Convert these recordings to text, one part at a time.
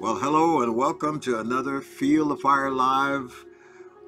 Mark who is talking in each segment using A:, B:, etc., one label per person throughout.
A: Well, hello and welcome to another Feel the Fire Live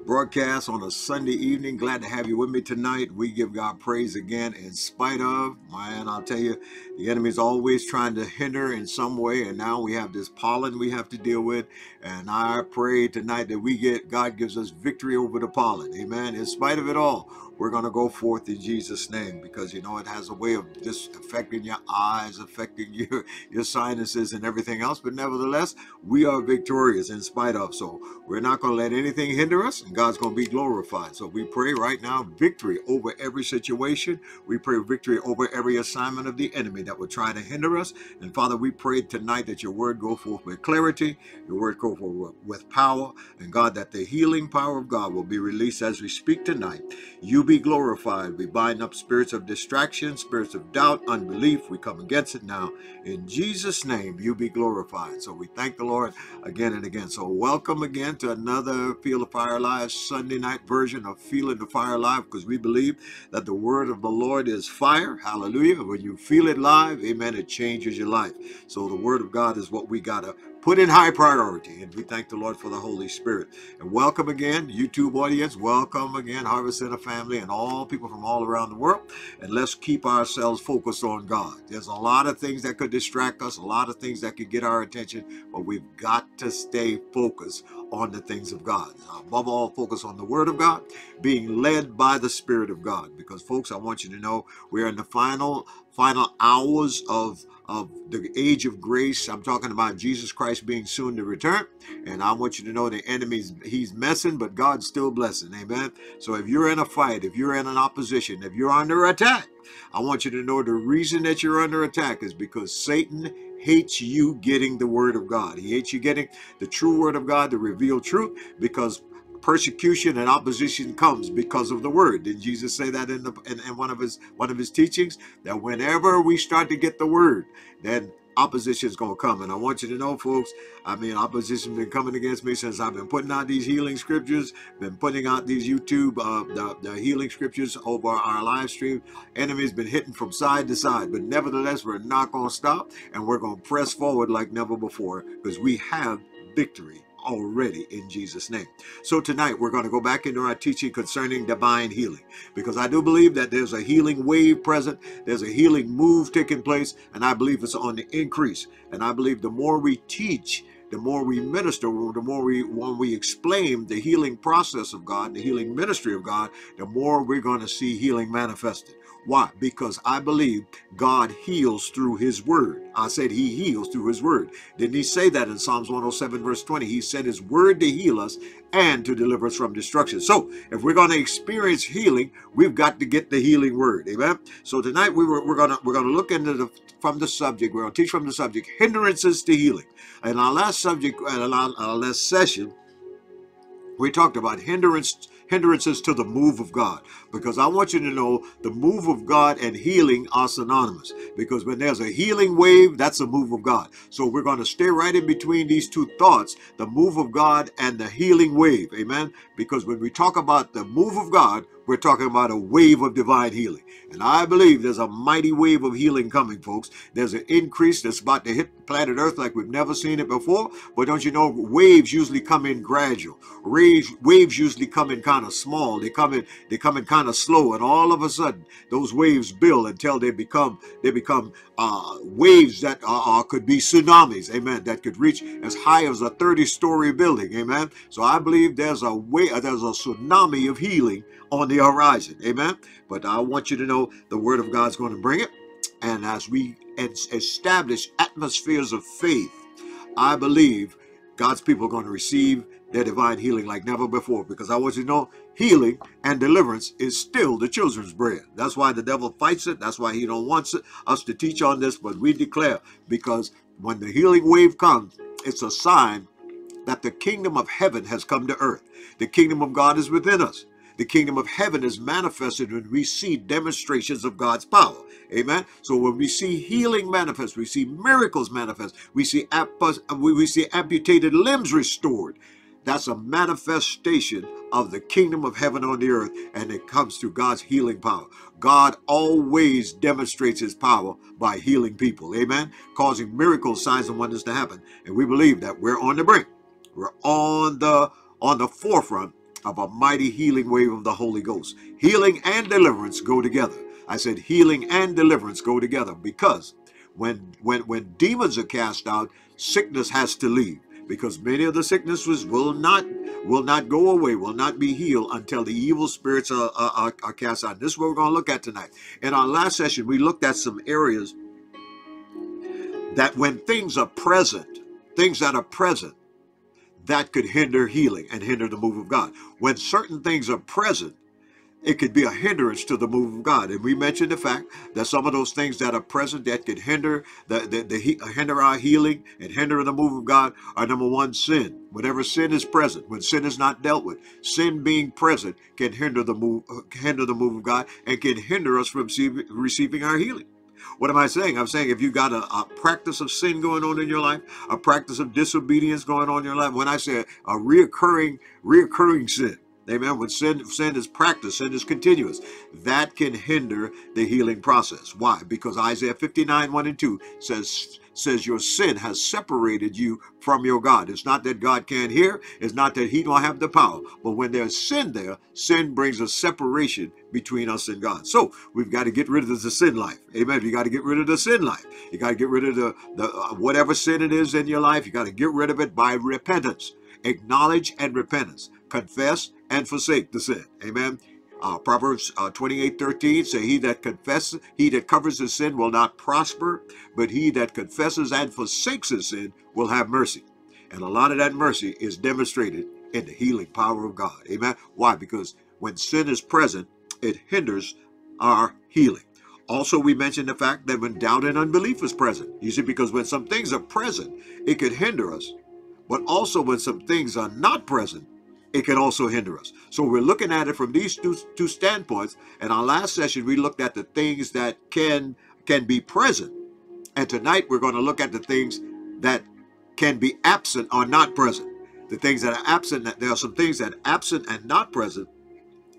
A: broadcast on a Sunday evening. Glad to have you with me tonight. We give God praise again in spite of, man, I'll tell you, the enemy is always trying to hinder in some way. And now we have this pollen we have to deal with. And I pray tonight that we get, God gives us victory over the pollen. Amen. In spite of it all, we're going to go forth in Jesus' name because you know it has a way of just affecting your eyes, affecting your your sinuses and everything else. But nevertheless, we are victorious in spite of. So we're not going to let anything hinder us, and God's going to be glorified. So we pray right now victory over every situation. We pray victory over every assignment of the enemy that would try to hinder us. And Father, we pray tonight that your word go forth with clarity, your word go forth with power, and God that the healing power of God will be released as we speak tonight. You be glorified. We bind up spirits of distraction, spirits of doubt, unbelief. We come against it now. In Jesus' name, you be glorified. So we thank the Lord again and again. So welcome again to another Feel the Fire Live Sunday night version of Feeling the Fire Live because we believe that the word of the Lord is fire. Hallelujah. When you feel it live, amen, it changes your life. So the word of God is what we got to put in high priority. And we thank the Lord for the Holy Spirit. And welcome again, YouTube audience. Welcome again, Harvest Center family, and all people from all around the world. And let's keep ourselves focused on God. There's a lot of things that could distract us, a lot of things that could get our attention, but we've got to stay focused on the things of God. Above all, focus on the Word of God, being led by the Spirit of God. Because, folks, I want you to know we're in the final, final hours of of the age of grace. I'm talking about Jesus Christ being soon to return. And I want you to know the enemy's he's messing, but God's still blessing. Amen. So if you're in a fight, if you're in an opposition, if you're under attack, I want you to know the reason that you're under attack is because Satan hates you getting the word of God. He hates you getting the true word of God, the revealed truth, because persecution and opposition comes because of the word. Did Jesus say that in, the, in, in one of his one of his teachings? That whenever we start to get the word, then opposition is going to come. And I want you to know, folks, I mean, opposition been coming against me since I've been putting out these healing scriptures, been putting out these YouTube, uh, the, the healing scriptures over our live stream. Enemy's been hitting from side to side, but nevertheless, we're not going to stop and we're going to press forward like never before because we have victory already in Jesus' name. So tonight we're going to go back into our teaching concerning divine healing because I do believe that there's a healing wave present, there's a healing move taking place, and I believe it's on the increase. And I believe the more we teach, the more we minister, the more we when we explain the healing process of God, the healing ministry of God, the more we're going to see healing manifested. Why? Because I believe God heals through his word. I said he heals through his word. Didn't he say that in Psalms 107 verse 20? He sent his word to heal us and to deliver us from destruction. So if we're going to experience healing, we've got to get the healing word. Amen. So tonight we were, we're going to we're going to look into the from the subject. We're going to teach from the subject hindrances to healing. And our last subject, uh, and our, our last session, we talked about hindrance hindrances to the move of God. Because I want you to know the move of God and healing are synonymous. Because when there's a healing wave, that's a move of God. So we're going to stay right in between these two thoughts, the move of God and the healing wave. Amen. Because when we talk about the move of God, we're talking about a wave of divine healing. And I believe there's a mighty wave of healing coming, folks. There's an increase that's about to hit planet Earth like we've never seen it before. But don't you know, waves usually come in gradual. Waves, waves usually come in kind of small. They come in, they come in kind of slow. And all of a sudden, those waves build until they become, they become uh, waves that uh, could be tsunamis. Amen. That could reach as high as a 30-story building. Amen. So I believe there's a way, there's a tsunami of healing on the horizon. Amen. But I want you to know the word of God's going to bring it. And as we establish atmospheres of faith, I believe God's people are going to receive their divine healing like never before. Because I want you to know healing and deliverance is still the children's bread. That's why the devil fights it. That's why he don't want us to teach on this. But we declare because when the healing wave comes, it's a sign that the kingdom of heaven has come to earth. The kingdom of God is within us. The kingdom of heaven is manifested when we see demonstrations of God's power. Amen. So when we see healing manifest, we see miracles manifest, we see we see amputated limbs restored. That's a manifestation of the kingdom of heaven on the earth, and it comes through God's healing power. God always demonstrates his power by healing people. Amen. Causing miracles, signs, and wonders to happen. And we believe that we're on the brink. We're on the on the forefront of a mighty healing wave of the Holy Ghost. Healing and deliverance go together. I said healing and deliverance go together because when when when demons are cast out, sickness has to leave because many of the sicknesses will not will not go away, will not be healed until the evil spirits are, are, are cast out. This is what we're going to look at tonight. In our last session, we looked at some areas that when things are present, things that are present, that could hinder healing and hinder the move of God. When certain things are present, it could be a hindrance to the move of God. And we mentioned the fact that some of those things that are present that could hinder the, the, the hinder our healing and hinder the move of God are number one, sin. Whenever sin is present, when sin is not dealt with, sin being present can hinder the move, hinder the move of God and can hinder us from receiving, our healing. What am I saying? I'm saying if you got a, a, practice of sin going on in your life, a practice of disobedience going on in your life, when I say a reoccurring, reoccurring sin, Amen. When sin, sin is practiced, sin is continuous. That can hinder the healing process. Why? Because Isaiah 59, 1 and 2 says, says your sin has separated you from your God. It's not that God can't hear. It's not that he don't have the power. But when there's sin there, sin brings a separation between us and God. So we've got to get rid of the sin life. Amen. You got to get rid of the sin life. You got to get rid of the, the uh, whatever sin it is in your life. You got to get rid of it by repentance. Acknowledge and repentance. Confess and forsake the sin. Amen. Uh, Proverbs uh, 28, 13 say, He that confesses, he that covers his sin will not prosper, but he that confesses and forsakes his sin will have mercy. And a lot of that mercy is demonstrated in the healing power of God. Amen. Why? Because when sin is present, it hinders our healing. Also, we mentioned the fact that when doubt and unbelief is present, you see, because when some things are present, it could hinder us. But also when some things are not present, it can also hinder us. So we're looking at it from these two, two standpoints. And our last session, we looked at the things that can can be present. And tonight we're going to look at the things that can be absent or not present. The things that are absent, there are some things that absent and not present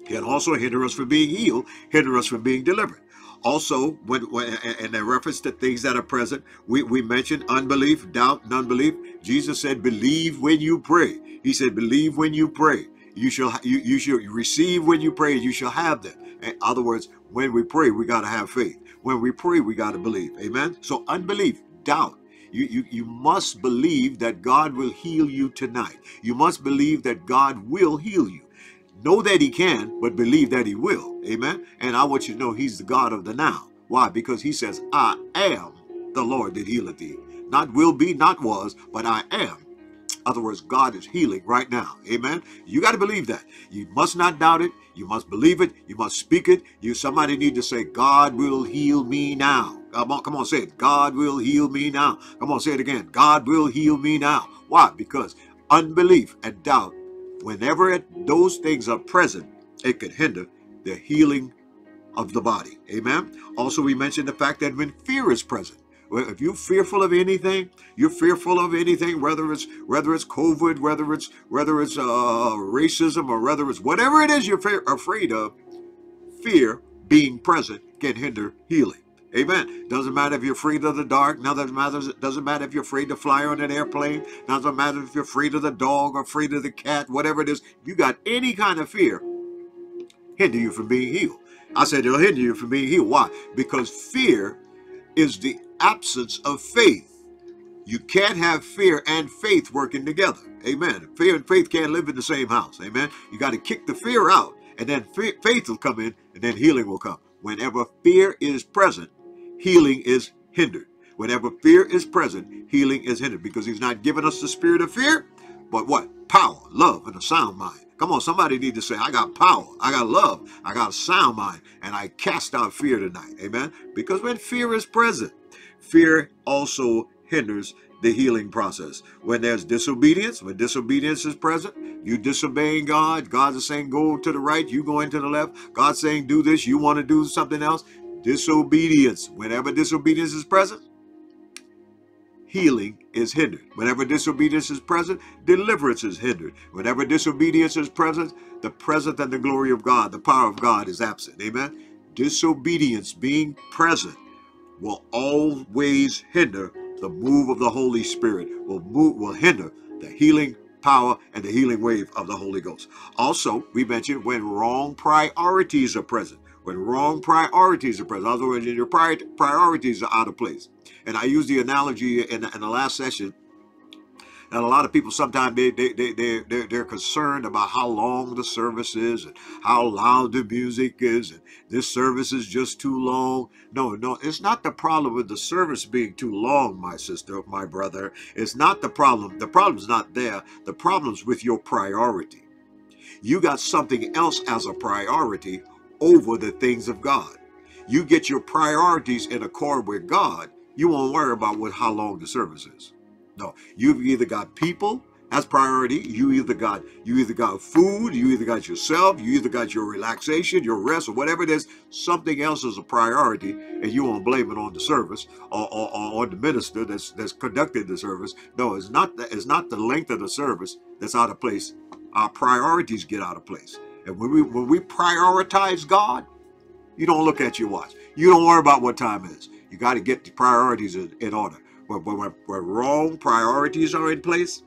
A: can also hinder us from being healed, hinder us from being delivered. Also, when, when in a reference to things that are present, we, we mentioned unbelief, doubt, and unbelief. Jesus said, believe when you pray. He said, believe when you pray. You shall you, you shall receive when you pray, you shall have them. In other words, when we pray, we got to have faith. When we pray, we got to believe. Amen. So unbelief, doubt. You, you, you must believe that God will heal you tonight. You must believe that God will heal you. Know that he can, but believe that he will. Amen. And I want you to know he's the God of the now. Why? Because he says, I am the Lord that healeth thee. Not will be, not was, but I am. Other words, God is healing right now. Amen. You got to believe that. You must not doubt it. You must believe it. You must speak it. You somebody need to say, God will heal me now. Come on, come on, say it. God will heal me now. Come on, say it again. God will heal me now. Why? Because unbelief and doubt whenever it, those things are present, it could hinder the healing of the body. Amen. Also, we mentioned the fact that when fear is present, if you're fearful of anything, you're fearful of anything, whether it's whether it's COVID, whether it's whether it's uh, racism, or whether it's whatever it is you're afraid of, fear being present can hinder healing. Amen. Doesn't matter if you're afraid of the dark. Doesn't matter. Doesn't matter if you're afraid to fly on an airplane. Doesn't matter if you're afraid of the dog or afraid of the cat. Whatever it is, if you got any kind of fear, hinder you from being healed. I said it'll hinder you from being healed. Why? Because fear is the absence of faith. You can't have fear and faith working together. Amen. Fear and faith can't live in the same house. Amen. You got to kick the fear out, and then faith will come in, and then healing will come. Whenever fear is present, healing is hindered. Whenever fear is present, healing is hindered because he's not giving us the spirit of fear, but what? Power, love, and a sound mind. Come on, somebody need to say, I got power, I got love, I got a sound mind, and I cast out fear tonight. Amen. Because when fear is present, fear also hinders the healing process. When there's disobedience, when disobedience is present, you disobeying God, God is saying go to the right, you going to the left, God saying do this, you want to do something else, disobedience. Whenever disobedience is present, healing is hindered. Whenever disobedience is present, deliverance is hindered. Whenever disobedience is present, the presence and the glory of God, the power of God is absent. Amen. Disobedience being present will always hinder the move of the Holy Spirit, will move, will hinder the healing power and the healing wave of the Holy Ghost. Also, we mentioned when wrong priorities are present. When wrong priorities are present, other words, your prior priorities are out of place. And I used the analogy in, in the last session and a lot of people sometimes they, they, they, they, they're, they're concerned about how long the service is and how loud the music is and this service is just too long. No, no, it's not the problem with the service being too long, my sister, my brother. It's not the problem. The problem's not there. The problem's with your priority. You got something else as a priority over the things of God. You get your priorities in accord with God, you won't worry about what how long the service is. No, you've either got people as priority, you either got you either got food, you either got yourself, you either got your relaxation, your rest, or whatever it is. Something else is a priority, and you won't blame it on the service or, or, or on the minister that's that's conducted the service. No, it's not the, it's not the length of the service that's out of place. Our priorities get out of place, and when we when we prioritize God, you don't look at your watch. You don't worry about what time is. You got to get the priorities in, in order. But when, when wrong priorities are in place,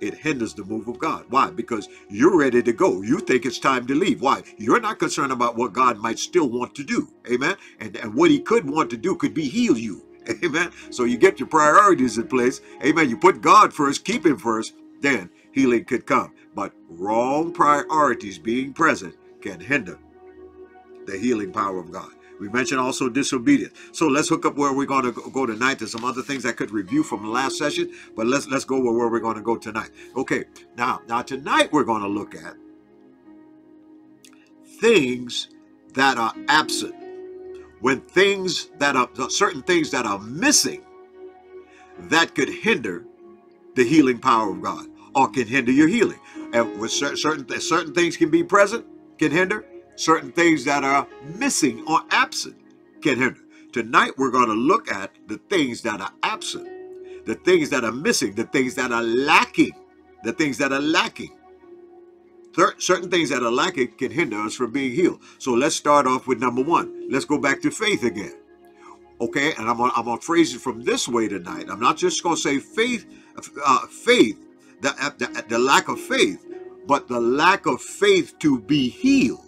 A: it hinders the move of God. Why? Because you're ready to go. You think it's time to leave. Why? You're not concerned about what God might still want to do. Amen. And, and what he could want to do could be heal you. Amen. So you get your priorities in place. Amen. You put God first, keep him first, then healing could come. But wrong priorities being present can hinder the healing power of God. We mentioned also disobedience. So let's hook up where we're going to go tonight. There's some other things I could review from the last session, but let's let's go where we're going to go tonight. Okay, now now tonight we're going to look at things that are absent. When things that are certain things that are missing that could hinder the healing power of God or can hinder your healing. And with certain certain things can be present, can hinder, certain things that are missing or absent can hinder. Tonight, we're going to look at the things that are absent, the things that are missing, the things that are lacking, the things that are lacking. Certain things that are lacking can hinder us from being healed. So let's start off with number one. Let's go back to faith again. Okay, and I'm gonna, I'm phrase it from this way tonight. I'm not just gonna say faith, uh, faith, the, the, the lack of faith, but the lack of faith to be healed.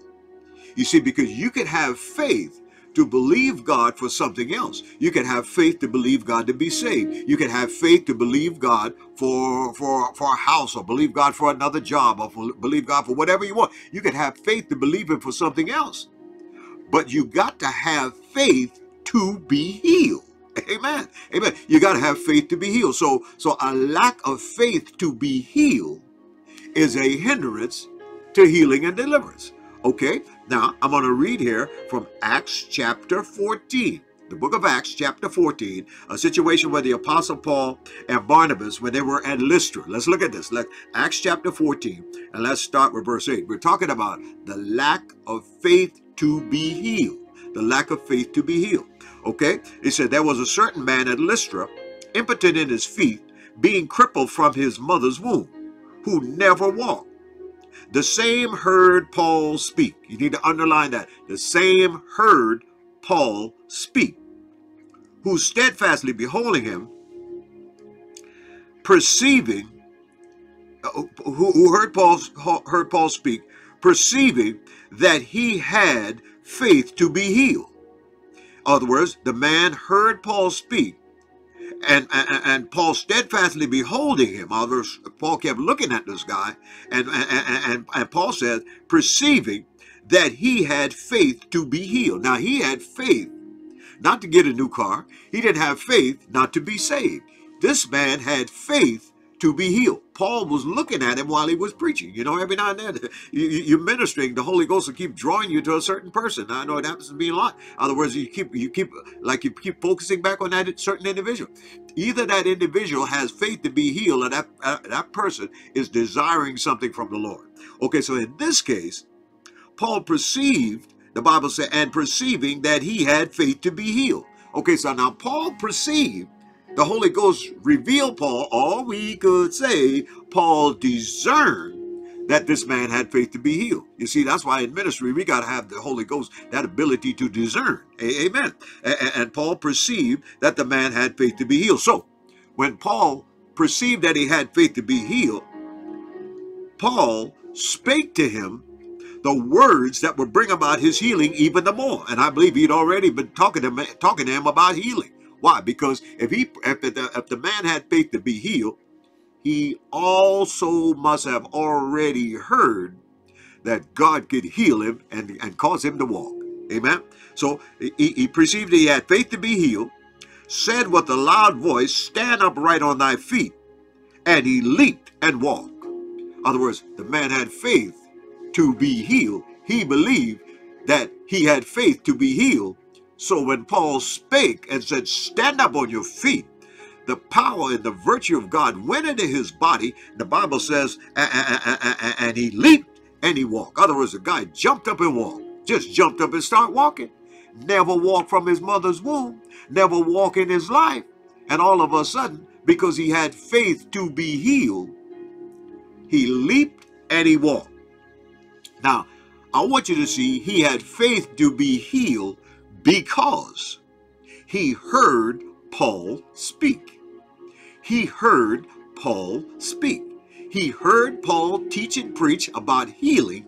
A: You see, because you can have faith to believe God for something else. You can have faith to believe God to be saved. You can have faith to believe God for for for a house or believe God for another job or for, believe God for whatever you want. You can have faith to believe Him for something else. But you got to have faith to be healed. Amen. Amen. You got to have faith to be healed. So so a lack of faith to be healed is a hindrance to healing and deliverance. Okay, now I'm going to read here from Acts chapter 14. The book of Acts, chapter 14, a situation where the Apostle Paul and Barnabas, when they were at Lystra. Let's look at this. Like Acts chapter 14, and let's start with verse 8. We're talking about the lack of faith to be healed. The lack of faith to be healed. Okay? He said, There was a certain man at Lystra, impotent in his feet, being crippled from his mother's womb, who never walked the same heard Paul speak. You need to underline that. The same heard Paul speak, who steadfastly beholding him, perceiving, uh, who, who heard Paul heard Paul speak, perceiving that he had faith to be healed. Other words, the man heard Paul speak, and, and, and Paul steadfastly beholding him. Others, Paul kept looking at this guy, and, and, and, and Paul said, perceiving that he had faith to be healed. Now, he had faith not to get a new car. He didn't have faith not to be saved. This man had faith to be healed. Paul was looking at him while he was preaching. You know, every now and then you, are ministering, the Holy Ghost will keep drawing you to a certain person. I know it happens to be a lot. In other words, you keep you keep like you keep focusing back on that certain individual. Either that individual has faith to be healed, or that uh, that person is desiring something from the Lord. Okay, so in this case, Paul perceived the Bible said, and perceiving that he had faith to be healed. Okay, so now Paul perceived the Holy Ghost revealed Paul, or we could say Paul discerned that this man had faith to be healed. You see, that's why in ministry we got to have the Holy Ghost, that ability to discern. Amen. And Paul perceived that the man had faith to be healed. So when Paul perceived that he had faith to be healed, Paul spake to him the words that would bring about his healing even the more. And I believe he'd already been talking to talking to him about healing. Why? Because if he if the, if the man had faith to be healed, he also must have already heard that God could heal him and, and cause him to walk. Amen. So he, he perceived he had faith to be healed, said with a loud voice, Stand upright on thy feet. And he leaped and walked. In other words, the man had faith to be healed. He believed that he had faith to be healed. So when Paul spake and said, Stand up on your feet, the power and the virtue of God went into his body. The Bible says, and he leaped and he walked. In other words, the guy jumped up and walked. Just jumped up and started walking. Never walked from his mother's womb. Never walked in his life. And all of a sudden, because he had faith to be healed, he leaped and he walked. Now, I want you to see he had faith to be healed because he heard Paul speak. He heard Paul speak. He heard Paul teach and preach about healing,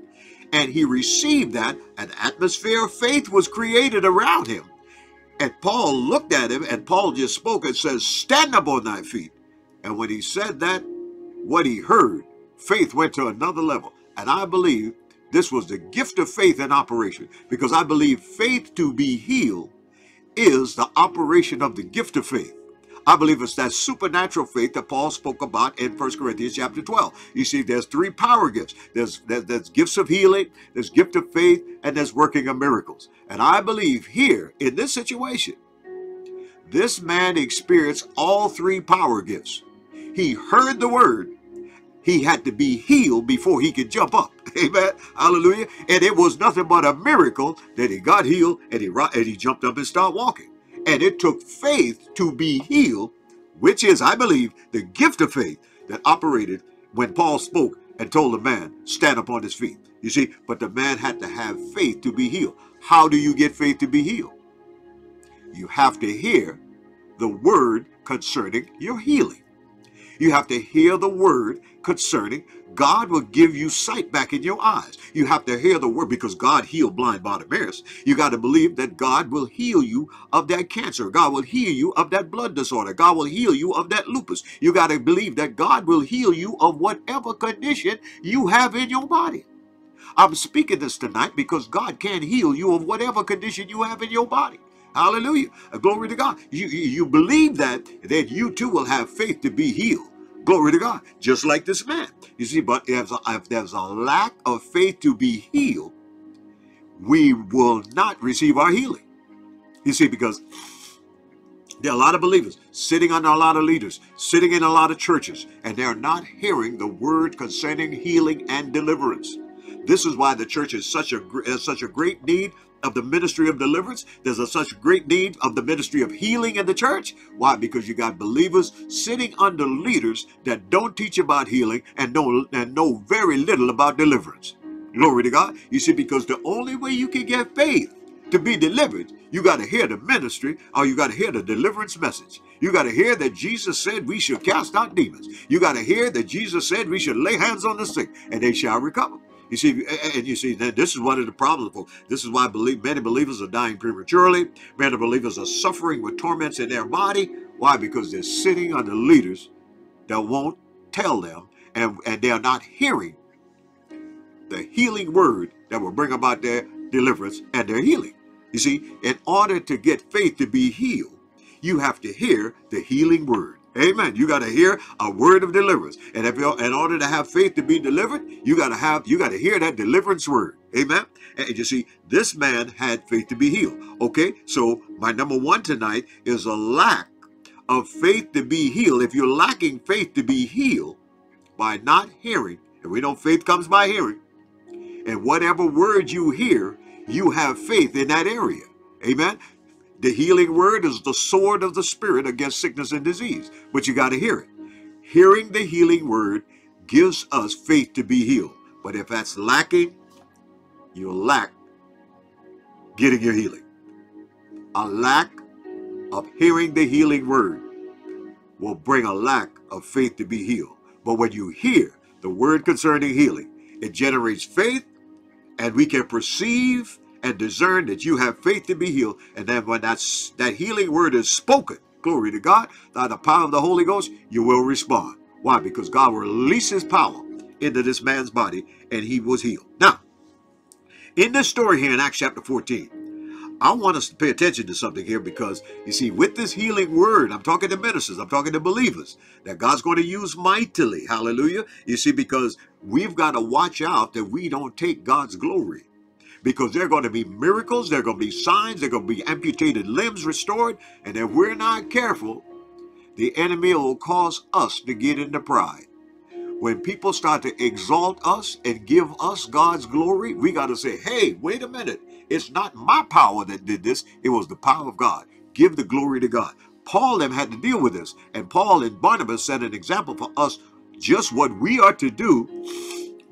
A: and he received that. An atmosphere of faith was created around him. And Paul looked at him, and Paul just spoke and says, Stand up on thy feet. And when he said that, what he heard, faith went to another level. And I believe this was the gift of faith in operation because I believe faith to be healed is the operation of the gift of faith. I believe it's that supernatural faith that Paul spoke about in 1 Corinthians chapter 12. You see, there's three power gifts. There's, there's, there's gifts of healing, there's gift of faith, and there's working of miracles. And I believe here, in this situation, this man experienced all three power gifts. He heard the word, he had to be healed before he could jump up. Amen. Hallelujah. And it was nothing but a miracle that he got healed and he, and he jumped up and started walking. And it took faith to be healed, which is, I believe, the gift of faith that operated when Paul spoke and told the man, stand up on his feet. You see, but the man had to have faith to be healed. How do you get faith to be healed? You have to hear the word concerning your healing. You have to hear the word concerning God will give you sight back in your eyes. You have to hear the word because God healed blind Bartimaeus. You got to believe that God will heal you of that cancer. God will heal you of that blood disorder. God will heal you of that lupus. You got to believe that God will heal you of whatever condition you have in your body. I'm speaking this tonight because God can heal you of whatever condition you have in your body. Hallelujah. Glory to God. You, you believe that, that you too will have faith to be healed. Glory to God. Just like this man. You see, but if, if there's a lack of faith to be healed, we will not receive our healing. You see, because there are a lot of believers sitting under a lot of leaders, sitting in a lot of churches, and they're not hearing the word concerning healing and deliverance. This is why the church is such a such a great need of the ministry of deliverance. There's a such great need of the ministry of healing in the church. Why? Because you got believers sitting under leaders that don't teach about healing and know and know very little about deliverance. Glory to God. You see, because the only way you can get faith to be delivered, you got to hear the ministry or you got to hear the deliverance message. You got to hear that Jesus said we should cast out demons. You got to hear that Jesus said we should lay hands on the sick and they shall recover. You see, and you see this is one of the problems. This is why believe, many believers are dying prematurely. Many believers are suffering with torments in their body. Why? Because they're sitting under leaders that won't tell them, and, and they're not hearing the healing word that will bring about their deliverance and their healing. You see, in order to get faith to be healed, you have to hear the healing word. Amen. You got to hear a word of deliverance. And if you're in order to have faith to be delivered, you got to have, you got to hear that deliverance word. Amen. And you see, this man had faith to be healed. Okay. So my number one tonight is a lack of faith to be healed. If you're lacking faith to be healed by not hearing, and we know faith comes by hearing, and whatever word you hear, you have faith in that area. Amen. The healing word is the sword of the spirit against sickness and disease, but you got to hear it. Hearing the healing word gives us faith to be healed. But if that's lacking, you'll lack getting your healing. A lack of hearing the healing word will bring a lack of faith to be healed. But when you hear the word concerning healing, it generates faith, and we can perceive and discern that you have faith to be healed. And then when that's, that healing word is spoken, glory to God, by the power of the Holy Ghost, you will respond. Why? Because God will release his power into this man's body and he was healed. Now, in this story here in Acts chapter 14, I want us to pay attention to something here because you see, with this healing word, I'm talking to ministers, I'm talking to believers that God's going to use mightily. Hallelujah. You see, because we've got to watch out that we don't take God's glory. Because there are going to be miracles, there are going to be signs, there are going to be amputated limbs restored. And if we're not careful, the enemy will cause us to get into pride. When people start to exalt us and give us God's glory, we got to say, hey, wait a minute. It's not my power that did this. It was the power of God. Give the glory to God. Paul them had to deal with this. And Paul and Barnabas set an example for us just what we are to do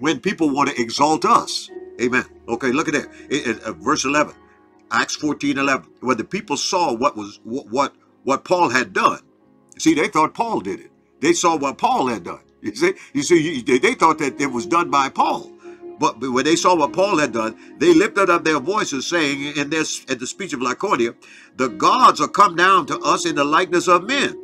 A: when people want to exalt us. Amen. Okay, look at that. In, in, uh, verse 11, Acts 14, 11. When the people saw what was what, what what Paul had done, see, they thought Paul did it. They saw what Paul had done. You see, you see, they, they thought that it was done by Paul. But when they saw what Paul had done, they lifted up their voices, saying in this at the speech of Lycaonia, the gods are come down to us in the likeness of men.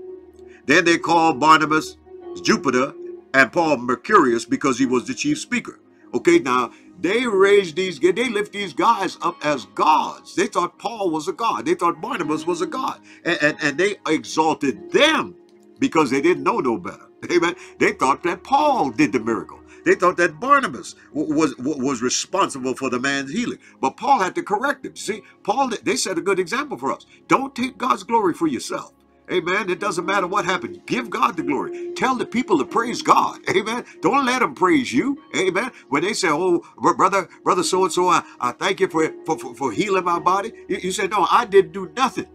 A: Then they called Barnabas Jupiter and Paul Mercurius because he was the chief speaker. Okay, now they raised these, they lift these guys up as gods. They thought Paul was a god. They thought Barnabas was a god. And, and, and they exalted them because they didn't know no better. Amen. They thought that Paul did the miracle. They thought that Barnabas was was responsible for the man's healing. But Paul had to correct him. See, Paul, they set a good example for us. Don't take God's glory for yourself. Amen. It doesn't matter what happens. Give God the glory. Tell the people to praise God. Amen. Don't let them praise you. Amen. When they say, oh, brother, brother so-and-so, I, I thank you for, for, for healing my body. You, you say, no, I didn't do nothing.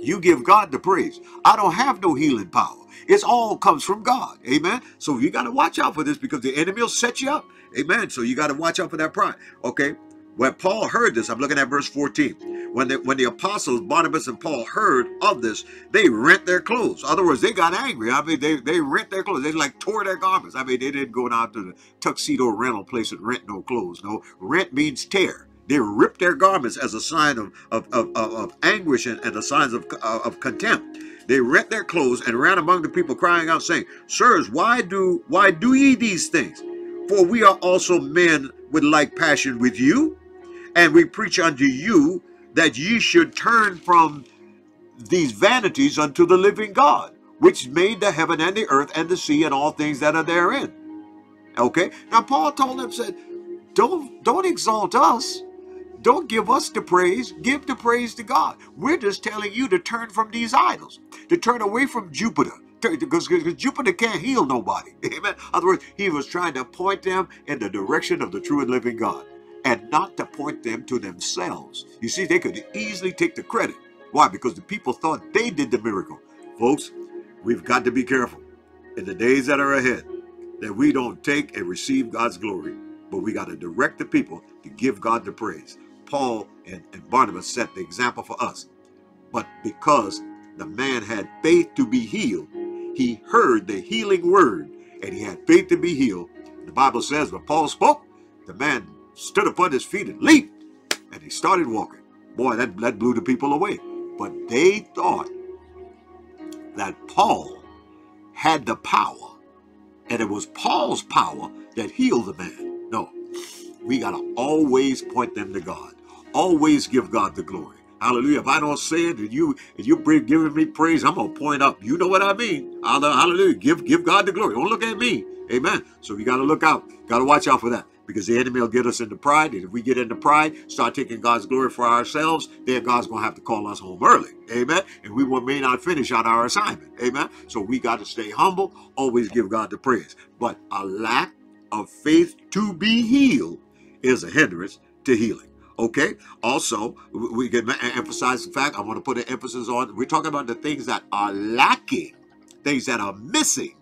A: You give God the praise. I don't have no healing power. It's all comes from God. Amen. So you got to watch out for this because the enemy will set you up. Amen. So you got to watch out for that pride. Okay. When Paul heard this, I'm looking at verse 14. When the, when the apostles, Barnabas and Paul, heard of this, they rent their clothes. In other words, they got angry. I mean, they, they rent their clothes. They like tore their garments. I mean, they didn't go down to the tuxedo rental place and rent no clothes. No, rent means tear. They ripped their garments as a sign of, of, of, of, of anguish and, and a signs of, of contempt. They rent their clothes and ran among the people, crying out, saying, Sirs, why do why do ye these things? For we are also men with like passion with you, and we preach unto you that ye should turn from these vanities unto the living God, which made the heaven and the earth and the sea and all things that are therein. Okay? Now Paul told them, said, Don't don't exalt us. Don't give us the praise, give the praise to God. We're just telling you to turn from these idols, to turn away from Jupiter, because, Jupiter can't heal nobody. Amen. In other words, he was trying to point them in the direction of the true and living God and not to point them to themselves. You see, they could easily take the credit. Why? Because the people thought they did the miracle. Folks, we've got to be careful in the days that are ahead that we don't take and receive God's glory, but we got to direct the people to give God the praise. Paul and, and Barnabas set the example for us. But because the man had faith to be healed, he heard the healing word and he had faith to be healed. The Bible says when Paul spoke, the man stood upon his feet and leaped and he started walking. Boy, that, that blew the people away. But they thought that Paul had the power and it was Paul's power that healed the man. No, we got to always point them to God always give God the glory. Hallelujah. If I don't say it and you and you bring giving me praise, I'm gonna point up. You know what I mean. Hallelujah. Give give God the glory. Don't look at me. Amen. So we gotta look out. Gotta watch out for that. Because the enemy will get us into pride. And if we get into pride, start taking God's glory for ourselves, then God's gonna have to call us home early. Amen. And we may not finish on our assignment. Amen. So we got to stay humble, always give God the praise. But a lack of faith to be healed is a hindrance to healing. Okay. Also, we can emphasize the fact, I want to put an emphasis on, we're talking about the things that are lacking, things that are missing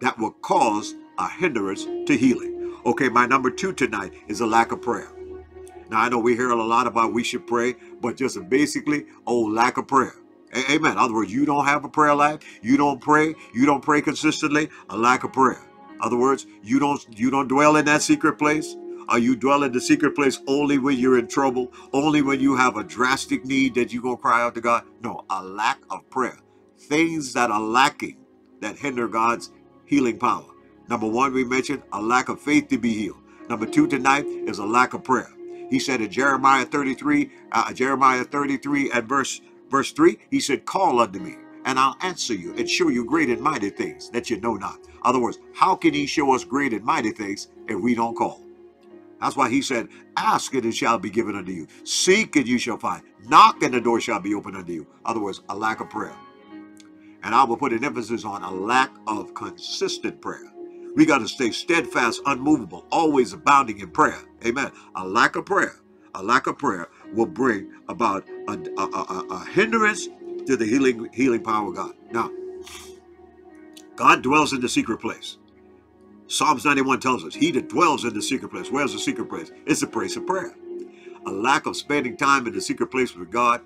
A: that will cause a hindrance to healing. Okay, my number two tonight is a lack of prayer. Now, I know we hear a lot about we should pray, but just basically, oh, lack of prayer. Amen. In other words, you don't have a prayer life, you don't pray, you don't pray consistently, a lack of prayer. In other words, you don't you don't dwell in that secret place. Are you dwell in the secret place only when you're in trouble? Only when you have a drastic need that you're gonna cry out to God? No, a lack of prayer. Things that are lacking that hinder God's healing power. Number one, we mentioned a lack of faith to be healed. Number two tonight is a lack of prayer. He said in Jeremiah 33, uh, Jeremiah 33 and verse verse 3, he said, Call unto me, and I'll answer you and show you great and mighty things that you know not. In other words, how can he show us great and mighty things if we don't call? That's why he said, Ask and it shall be given unto you. Seek and you shall find. Knock and the door shall be opened unto you. In other words, a lack of prayer. And I will put an emphasis on a lack of consistent prayer. We got to stay steadfast, unmovable, always abounding in prayer. Amen. A lack of prayer, a lack of prayer will bring about a, a, a, a hindrance to the healing healing power of God. Now, God dwells in the secret place. Psalms 91 tells us, He that dwells in the secret place. Where's the secret place? It's the place of prayer. A lack of spending time in the secret place with God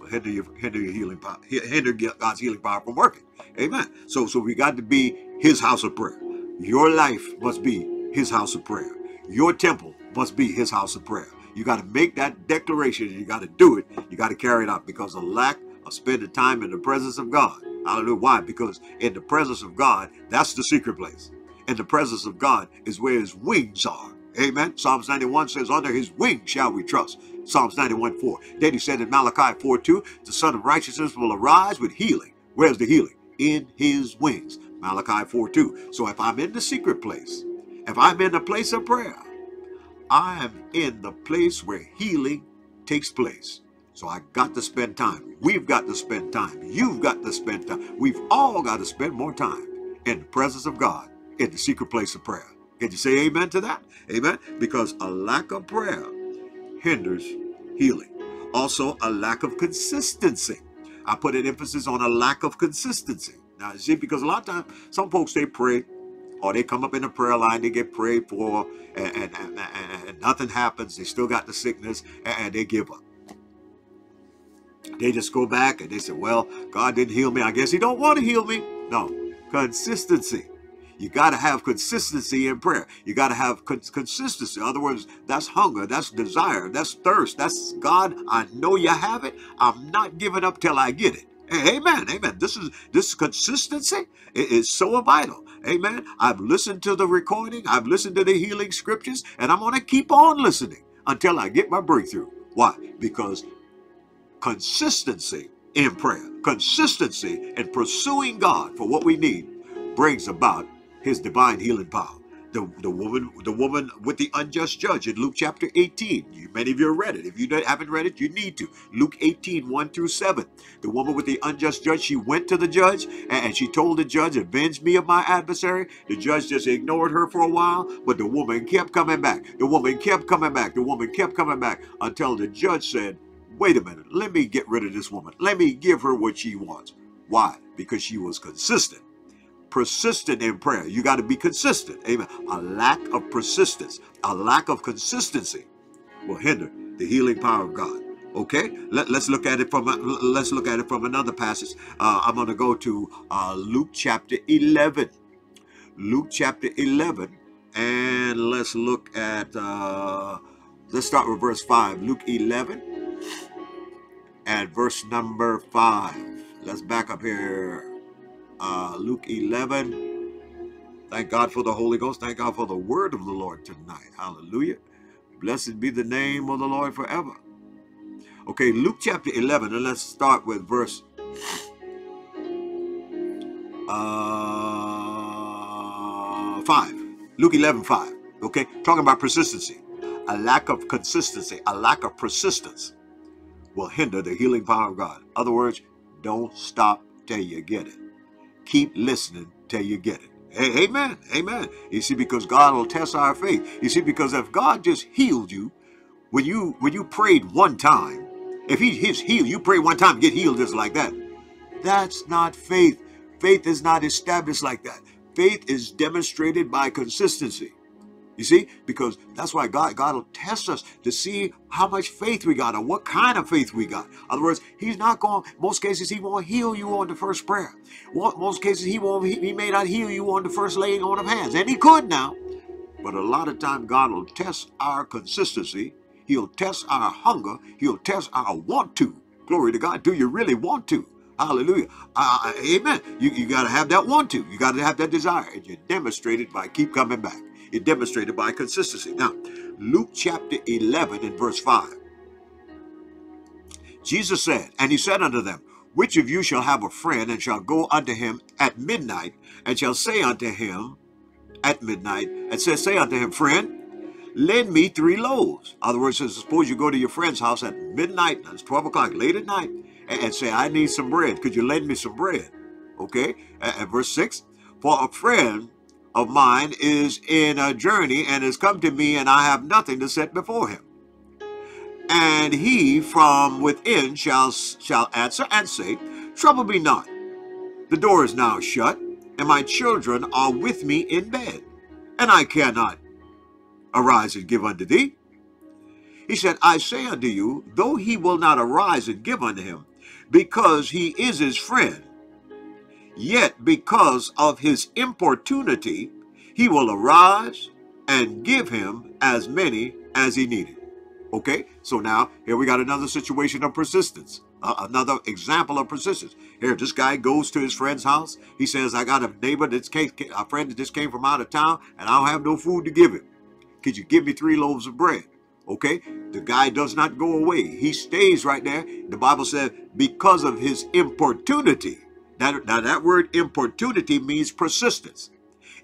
A: will hinder your, hinder your healing power, hinder God's healing power from working. Amen. So, so we got to be His house of prayer. Your life must be his house of prayer. Your temple must be his house of prayer. You got to make that declaration. You got to do it. You got to carry it out because the lack of spending time in the presence of God. Hallelujah. Why? Because in the presence of God, that's the secret place. In the presence of God is where his wings are. Amen. Psalms 91 says, Under his wings shall we trust. Psalms 91 4. Then he said in Malachi 4 2, The Son of Righteousness will arise with healing. Where's the healing? In his wings. Malachi 4 2. So if I'm in the secret place, if I'm in the place of prayer, I am in the place where healing takes place. So I got to spend time. We've got to spend time. You've got to spend time. We've all got to spend more time in the presence of God in the secret place of prayer. Can you say amen to that? Amen. Because a lack of prayer hinders healing. Also, a lack of consistency. I put an emphasis on a lack of consistency. Now, see, because a lot of times, some folks, they pray, or they come up in the prayer line, they get prayed for, and, and, and, and nothing happens. They still got the sickness, and, they give up. They just go back and they say, well, God didn't heal me. I guess he don't want to heal me. No, consistency. You got to have consistency in prayer. You got to have con- consistency. In other words, that's hunger, that's desire, that's thirst. That's God. I know you have it. I'm not giving up till I get it. Amen. Amen. This is this consistency is so vital. Amen. I've listened to the recording. I've listened to the healing scriptures, and I'm going to keep on listening until I get my breakthrough. Why? Because consistency in prayer, consistency in pursuing God for what we need brings about his divine healing power the, the woman the woman with the unjust judge in Luke chapter 18. You, many of you have read it. If you haven't read it, you need to. Luke 18, 1 through 7. The woman with the unjust judge, she went to the judge and she told the judge, avenge me of my adversary. The judge just ignored her for a while, but the woman kept coming back. The woman kept coming back. The woman kept coming back until the judge said, wait a minute, let me get rid of this woman. Let me give her what she wants. Why? Because she was consistent persistent in prayer. You got to be consistent. Amen. A lack of persistence, a lack of consistency will hinder the healing power of God. Okay, Let, us look at it from a, let's look at it from another passage. Uh, I'm going to go to uh, Luke chapter 11. Luke chapter 11, and let's look at uh, let's start with verse 5. Luke 11 and verse number 5. Let's back up here uh, Luke 11. Thank God for the Holy Ghost. Thank God for the word of the Lord tonight. Hallelujah. Blessed be the name of the Lord forever. Okay, Luke chapter 11, and let's start with verse uh, 5. Luke 11, 5. Okay, talking about persistency. A lack of consistency, a lack of persistence will hinder the healing power of God. In other words, don't stop till you get it. Keep listening till you get it. Amen. Amen. You see, because God will test our faith. You see, because if God just healed you when you when you prayed one time, if he, he's healed, you pray one time, get healed just like that. That's not faith. Faith is not established like that. Faith is demonstrated by consistency. You see, because that's why God God will test us to see how much faith we got or what kind of faith we got. In other words, He's not going. Most cases, He won't heal you on the first prayer. Most cases, He won't. He may not heal you on the first laying on of hands, and He could now. But a lot of time, God will test our consistency. He'll test our hunger. He'll test our want to. Glory to God. Do you really want to? Hallelujah. Uh, amen. You, you got to have that want to. You got to have that desire. And you demonstrate it by keep coming back. It demonstrated by consistency. Now, Luke chapter 11 and verse 5. Jesus said, And he said unto them, Which of you shall have a friend and shall go unto him at midnight and shall say unto him at midnight and say, say unto him, Friend, lend me three loaves. In other words, suppose you go to your friend's house at midnight, it's 12 o'clock, late at night, and, and say, I need some bread. Could you lend me some bread? Okay. And verse 6 For a friend of mine is in a journey and has come to me, and I have nothing to set before him. And he from within shall, shall answer and say, Trouble me not. The door is now shut, and my children are with me in bed, and I cannot arise and give unto thee. He said, I say unto you, though he will not arise and give unto him, because he is his friend, Yet because of his importunity, he will arise and give him as many as he needed. Okay, so now here we got another situation of persistence, uh, another example of persistence. Here, this guy goes to his friend's house. He says, "I got a neighbor that's came, a friend that just came from out of town, and I don't have no food to give him. Could you give me three loaves of bread?" Okay, the guy does not go away. He stays right there. The Bible says, because of his importunity, now, now that word importunity means persistence.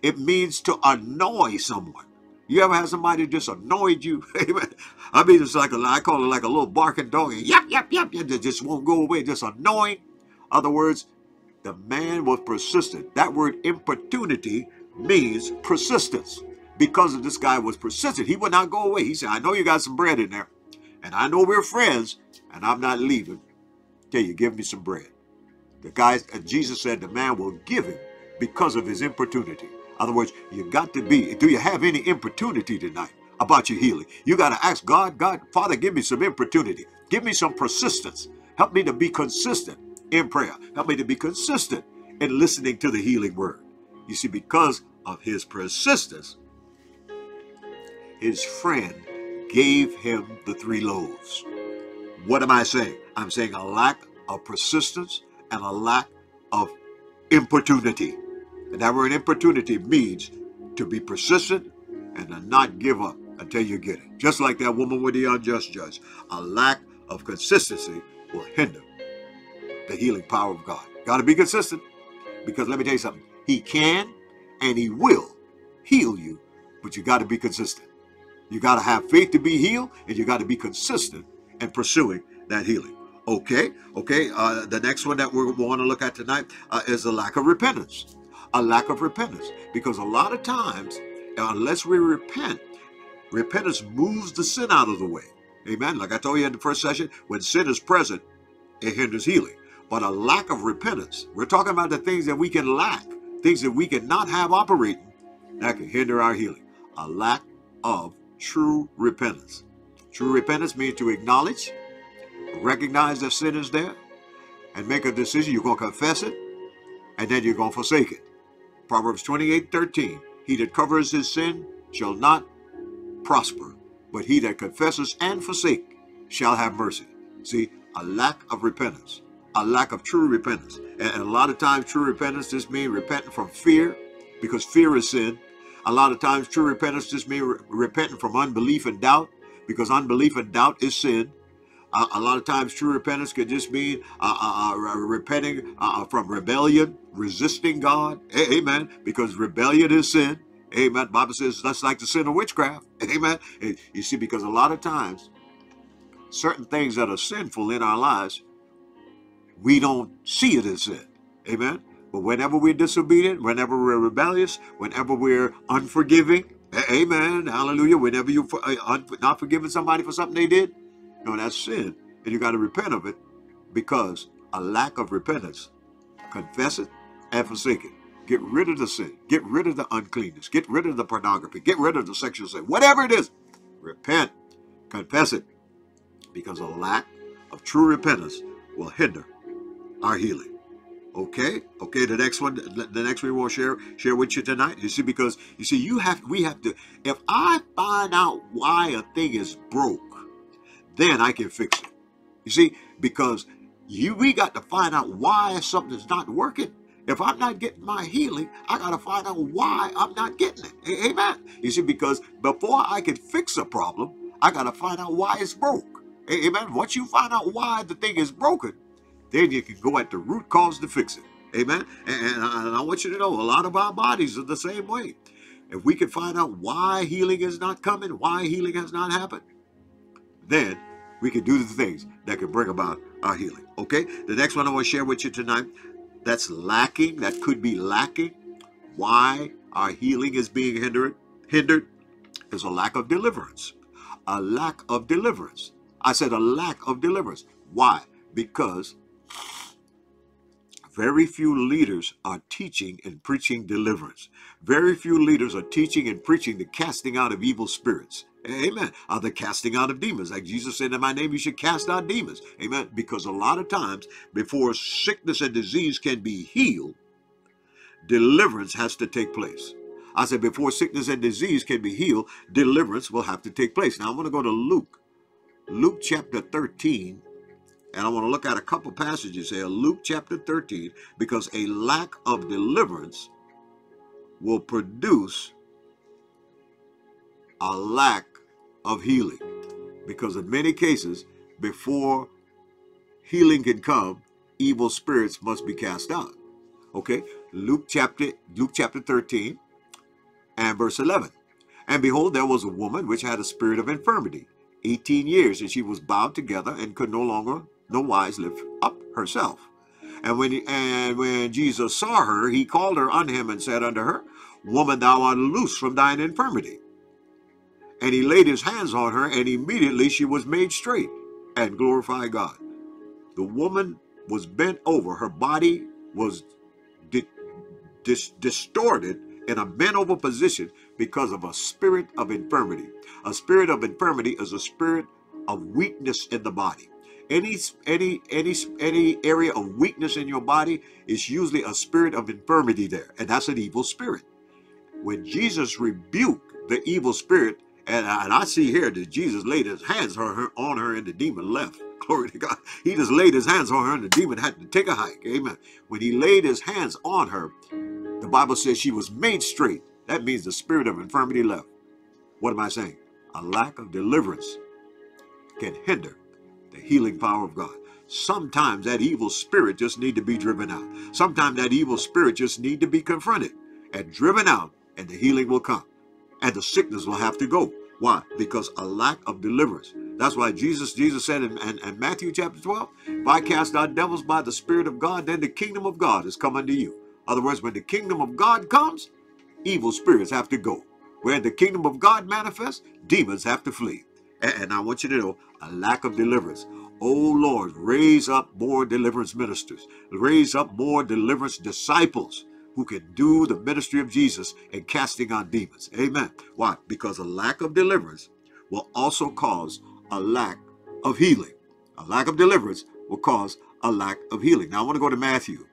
A: It means to annoy someone. You ever had somebody just annoyed you? I mean, it's like a, I call it like a little barking dog. Yep, yep, yep, yep. That just won't go away. Just annoying. Other words, the man was persistent. That word importunity means persistence. Because of this guy was persistent, he would not go away. He said, I know you got some bread in there, and I know we're friends, and I'm not leaving. Tell you, give me some bread. The guy, uh, Jesus said the man will give him because of his importunity. In other words, you got to be, do you have any importunity tonight about your healing? You got to ask God, God, Father, give me some importunity. Give me some persistence. Help me to be consistent in prayer. Help me to be consistent in listening to the healing word. You see, because of his persistence, his friend gave him the three loaves. What am I saying? I'm saying a lack of persistence and a lack of importunity. And that word importunity means to be persistent and to not give up until you get it. Just like that woman with the unjust judge. A lack of consistency will hinder the healing power of God. Got to be consistent because let me tell you something. He can and he will heal you, but you got to be consistent. You got to have faith to be healed and you got to be consistent in pursuing that healing. Okay, okay. Uh, the next one that we want to look at tonight uh, is a lack of repentance. A lack of repentance. Because a lot of times, unless we repent, repentance moves the sin out of the way. Amen. Like I told you in the first session, when sin is present, it hinders healing. But a lack of repentance, we're talking about the things that we can lack, things that we cannot have operating, that can hinder our healing. A lack of true repentance. True repentance means to acknowledge recognize that sin is there and make a decision. You're going to confess it and then you're going to forsake it. Proverbs 28 13. He that covers his sin shall not prosper, but he that confesses and forsake shall have mercy. See, a lack of repentance, a lack of true repentance. And a lot of times, true repentance just means repenting from fear, because fear is sin. A lot of times, true repentance just means re repenting from unbelief and doubt, because unbelief and doubt is sin. A lot of times, true repentance could just mean uh, uh, uh repenting uh, uh, from rebellion, resisting God. Amen. Because rebellion is sin. Amen. Bible says that's like the sin of witchcraft. Amen. You see, because a lot of times, certain things that are sinful in our lives, we don't see it as sin. Amen. But whenever we're disobedient, whenever we're rebellious, whenever we're unforgiving, Amen. Hallelujah. Whenever you for, uh, not forgiving somebody for something they did, no, that's sin. And you got to repent of it because a lack of repentance. Confess it and forsake it. Get rid of the sin. Get rid of the uncleanness. Get rid of the pornography. Get rid of the sexual sin. Whatever it is, repent. Confess it. Because a lack of true repentance will hinder our healing. Okay, okay. The next one, the next one we'll share share with you tonight. You see, because you see, you have we have to. If I find out why a thing is broke, then I can fix it. You see, because you we got to find out why something's not working. If I'm not getting my healing, I got to find out why I'm not getting it. Amen. You see, because before I can fix a problem, I got to find out why it's broke. Amen. Once you find out why the thing is broken, then you can go at the root cause to fix it. Amen. And, I want you to know a lot of our bodies are the same way. If we can find out why healing is not coming, why healing has not happened, then we can do the things that can bring about our healing. Okay? The next one I want to share with you tonight that's lacking, that could be lacking, why our healing is being hindered, hindered is a lack of deliverance. A lack of deliverance. I said a lack of deliverance. Why? Because very few leaders are teaching and preaching deliverance. Very few leaders are teaching and preaching the casting out of evil spirits. Amen. Are the casting out of demons. Like Jesus said, in my name, you should cast out demons. Amen. Because a lot of times, before sickness and disease can be healed, deliverance has to take place. I said, before sickness and disease can be healed, deliverance will have to take place. Now, I'm going to go to Luke. Luke chapter 13. And I want to look at a couple passages here. Luke chapter 13. Because a lack of deliverance will produce a lack of healing. Because in many cases, before healing can come, evil spirits must be cast out. Okay, Luke chapter Luke chapter 13 and verse 11. And behold, there was a woman which had a spirit of infirmity, 18 years, and she was bowed together and could no longer, no wise, lift up herself. And when and when Jesus saw her, he called her unto him and said unto her, Woman, thou art loose from thine infirmity. And he laid his hands on her, and immediately she was made straight and glorified God. The woman was bent over. Her body was di dis distorted in a bent over position because of a spirit of infirmity. A spirit of infirmity is a spirit of weakness in the body. Any any any any area of weakness in your body is usually a spirit of infirmity there, and that's an evil spirit. When Jesus rebuked the evil spirit and, and I see here that Jesus laid his hands on her, on her and the demon left. Glory to God. He just laid his hands on her and the demon had to take a hike. Amen. When he laid his hands on her, the Bible says she was made straight. That means the spirit of infirmity left. What am I saying? A lack of deliverance can hinder the healing power of God. Sometimes that evil spirit just need to be driven out. Sometimes that evil spirit just need to be confronted and driven out and the healing will come and the sickness will have to go. Why? Because a lack of deliverance. That's why Jesus Jesus said in, in, in, Matthew chapter 12, if I cast out devils by the Spirit of God, then the kingdom of God is come unto you. In Other words, when the kingdom of God comes, evil spirits have to go. Where the kingdom of God manifests, demons have to flee. And, and I want you to know, a lack of deliverance. Oh Lord, raise up more deliverance ministers. Raise up more deliverance disciples who can do the ministry of Jesus and casting out demons. Amen. Why? Because a lack of deliverance will also cause a lack of healing. A lack of deliverance will cause a lack of healing. Now I want to go to Matthew.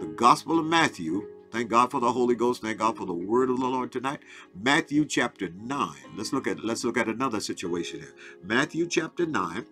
A: The Gospel of Matthew. Thank God for the Holy Ghost. Thank God for the word of the Lord tonight. Matthew chapter 9. Let's look at let's look at another situation here. Matthew chapter 9.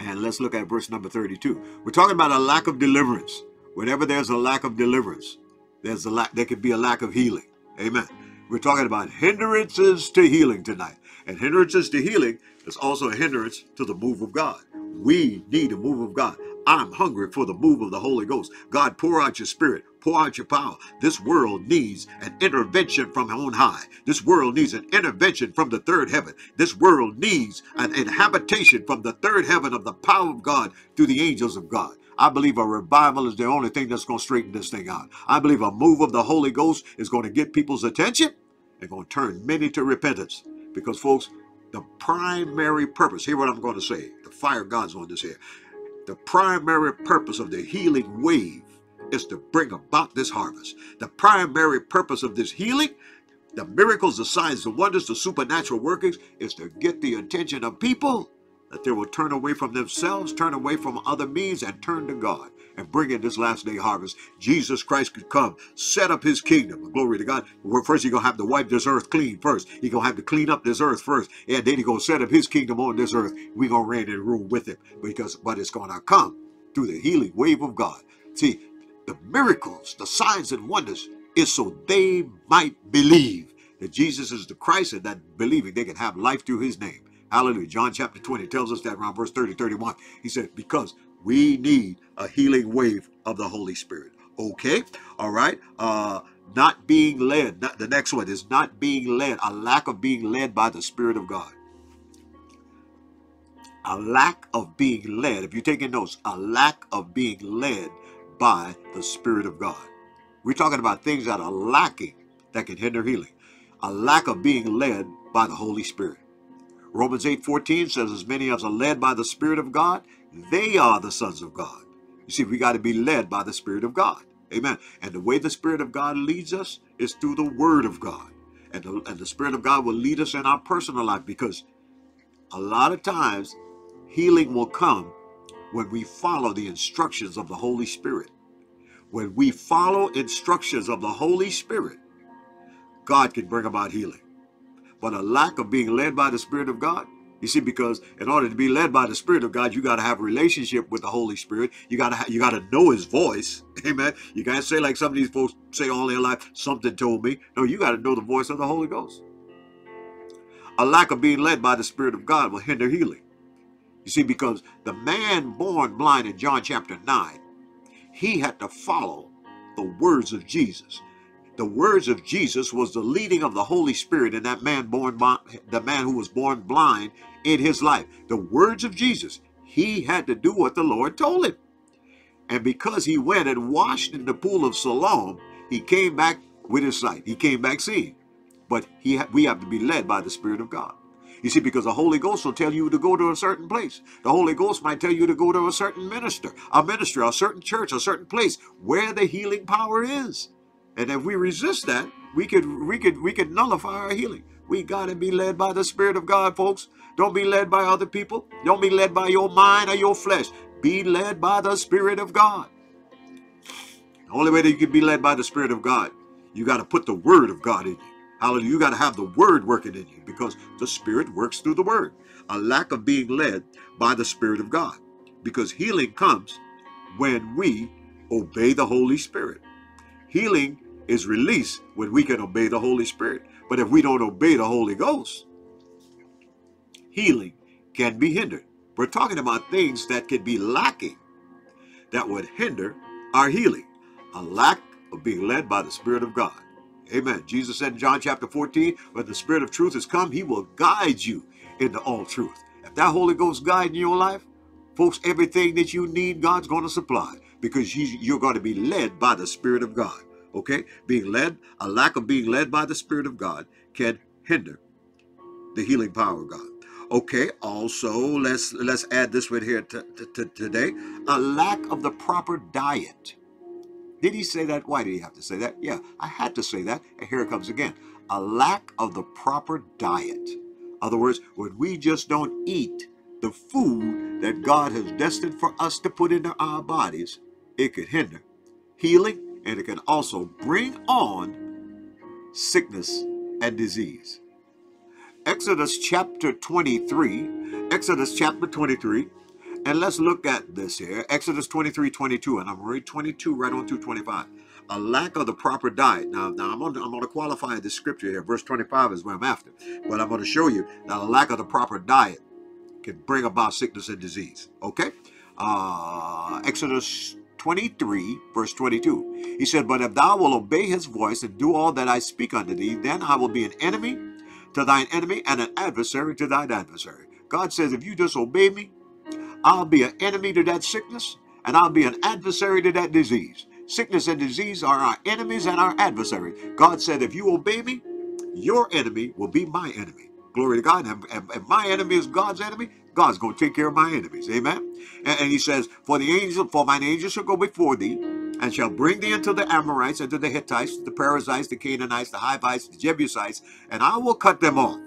A: And let's look at verse number 32. We're talking about a lack of deliverance. Whenever there's a lack of deliverance, there's a lack, there could be a lack of healing. Amen. We're talking about hindrances to healing tonight. And hindrances to healing is also a hindrance to the move of God. We need a move of God. I'm hungry for the move of the Holy Ghost. God, pour out your spirit, pour out your power. This world needs an intervention from on high. This world needs an intervention from the third heaven. This world needs an inhabitation from the third heaven of the power of God through the angels of God. I believe a revival is the only thing that's going to straighten this thing out. I believe a move of the Holy Ghost is going to get people's attention and going to turn many to repentance. Because, folks, the primary purpose, hear what I'm going to say. The fire of God's on this here. The primary purpose of the healing wave is to bring about this harvest. The primary purpose of this healing, the miracles, the signs, the wonders, the supernatural workings, is to get the attention of people that they will turn away from themselves, turn away from other means, and turn to God and bring in this last day harvest. Jesus Christ could come, set up his kingdom. Glory to God. First, he's going to have to wipe this earth clean first. He's going to have to clean up this earth first. And then he's going to set up his kingdom on this earth. We're going to reign and rule with him. Because, but it's going to come through the healing wave of God. See, the miracles, the signs and wonders is so they might believe that Jesus is the Christ and that believing they can have life through his name. Hallelujah. John chapter 20 tells us that around verse 30, 31. He said, because we need a healing wave of the Holy Spirit. Okay. All right. Uh, not being led. Not, the next one is not being led. A lack of being led by the Spirit of God. A lack of being led. If you're taking notes, a lack of being led by the Spirit of God. We're talking about things that are lacking that can hinder healing. A lack of being led by the Holy Spirit. Romans 8:14 says, As many as are led by the Spirit of God, they are the sons of God. You see, we got to be led by the Spirit of God. Amen. And the way the Spirit of God leads us is through the Word of God. And the, and the Spirit of God will lead us in our personal life because a lot of times healing will come when we follow the instructions of the Holy Spirit. When we follow instructions of the Holy Spirit, God can bring about healing but a lack of being led by the Spirit of God. You see, because in order to be led by the Spirit of God, you got to have a relationship with the Holy Spirit. You got to you got to know His voice. Amen. You can't say like some of these folks say all their life, something told me. No, you got to know the voice of the Holy Ghost. A lack of being led by the Spirit of God will hinder healing. You see, because the man born blind in John chapter 9, he had to follow the words of Jesus the words of Jesus was the leading of the Holy Spirit in that man born the man who was born blind in his life. The words of Jesus, he had to do what the Lord told him. And because he went and washed in the pool of Siloam, he came back with his sight. He came back seeing. But he we have to be led by the Spirit of God. You see, because the Holy Ghost will tell you to go to a certain place. The Holy Ghost might tell you to go to a certain minister, a minister, a certain church, a certain place where the healing power is. And if we resist that, we could we could we could nullify our healing. We gotta be led by the Spirit of God, folks. Don't be led by other people. Don't be led by your mind or your flesh. Be led by the Spirit of God. The only way that you can be led by the Spirit of God, you got to put the Word of God in you. Hallelujah. You got to have the Word working in you because the Spirit works through the Word. A lack of being led by the Spirit of God because healing comes when we obey the Holy Spirit. Healing is released when we can obey the Holy Spirit. But if we don't obey the Holy Ghost, healing can be hindered. We're talking about things that could be lacking that would hinder our healing. A lack of being led by the Spirit of God. Amen. Jesus said in John chapter 14, when the Spirit of truth has come, he will guide you into all truth. If that Holy Ghost guide in your life, folks, everything that you need, God's going to supply because you're going to be led by the Spirit of God. Okay? Being led, a lack of being led by the Spirit of God can hinder the healing power of God. Okay, also let's let's add this one here today. A lack of the proper diet. Did he say that? Why did he have to say that? Yeah, I had to say that. And here it comes again. A lack of the proper diet. In other words, when we just don't eat the food that God has destined for us to put into our bodies, it could hinder healing and it can also bring on sickness and disease. Exodus chapter 23, Exodus chapter 23, and let's look at this here. Exodus 23, 22, and I'm read 22 right on to 25. A lack of the proper diet. Now, now I'm going, to, I'm going to qualify the scripture here. Verse 25 is where I'm after. But I'm going to show you that a lack of the proper diet can bring about sickness and disease. Okay? Uh, Exodus 23, verse 22. He said, But if thou wilt obey his voice and do all that I speak unto thee, then I will be an enemy to thine enemy and an adversary to thine adversary. God says, if you just obey me, I'll be an enemy to that sickness and I'll be an adversary to that disease. Sickness and disease are our enemies and our adversary. God said, if you obey me, your enemy will be my enemy. Glory to God. And, and, and my enemy is God's enemy. God's going to take care of my enemies. Amen. And, and he says, For the angel, for mine angel shall go before thee, and shall bring thee into the Amorites, and the Hittites, the Perizzites, the Canaanites, the Hivites, the Jebusites, and I will cut them off.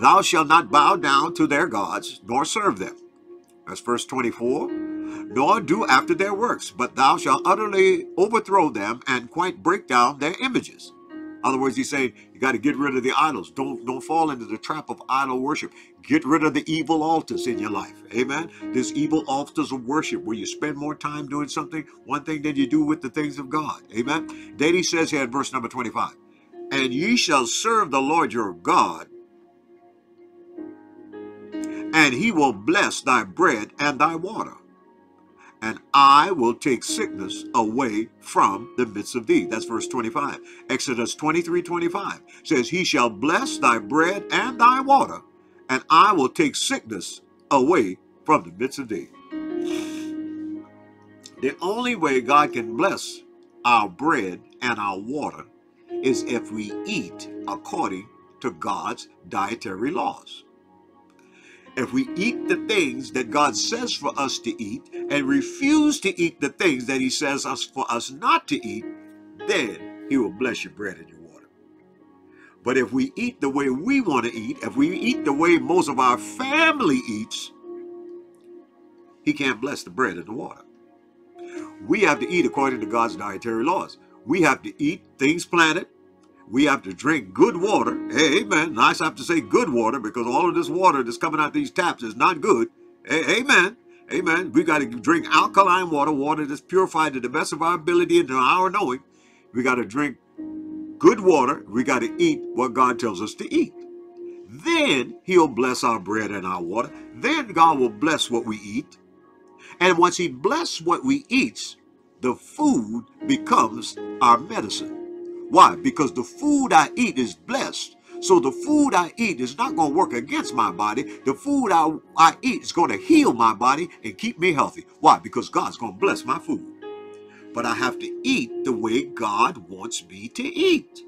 A: Thou shalt not bow down to their gods, nor serve them. That's verse 24. Nor do after their works, but thou shalt utterly overthrow them and quite break down their images. Other words, he's saying you got to get rid of the idols. Don't don't fall into the trap of idol worship. Get rid of the evil altars in your life. Amen. There's evil altars of worship where you spend more time doing something, one thing than you do with the things of God. Amen. Then he says here in verse number 25, and ye shall serve the Lord your God, and he will bless thy bread and thy water and I will take sickness away from the midst of thee. That's verse 25. Exodus 23 25 says, He shall bless thy bread and thy water, and I will take sickness away from the midst of thee. The only way God can bless our bread and our water is if we eat according to God's dietary laws. If we eat the things that God says for us to eat and refuse to eat the things that he says us for us not to eat, then he will bless your bread and your water. But if we eat the way we want to eat, if we eat the way most of our family eats, he can't bless the bread and the water. We have to eat according to God's dietary laws. We have to eat things planted, we have to drink good water. Amen. Nice have to say good water because all of this water that's coming out these taps is not good. Amen. Amen. We got to drink alkaline water, water that's purified to the best of our ability and to our knowing. We got to drink good water. We got to eat what God tells us to eat. Then he'll bless our bread and our water. Then God will bless what we eat. And once he bless what we eat, the food becomes our medicine. Why? Because the food I eat is blessed. So the food I eat is not going to work against my body. The food I, I eat is going to heal my body and keep me healthy. Why? Because God's going to bless my food. But I have to eat the way God wants me to eat.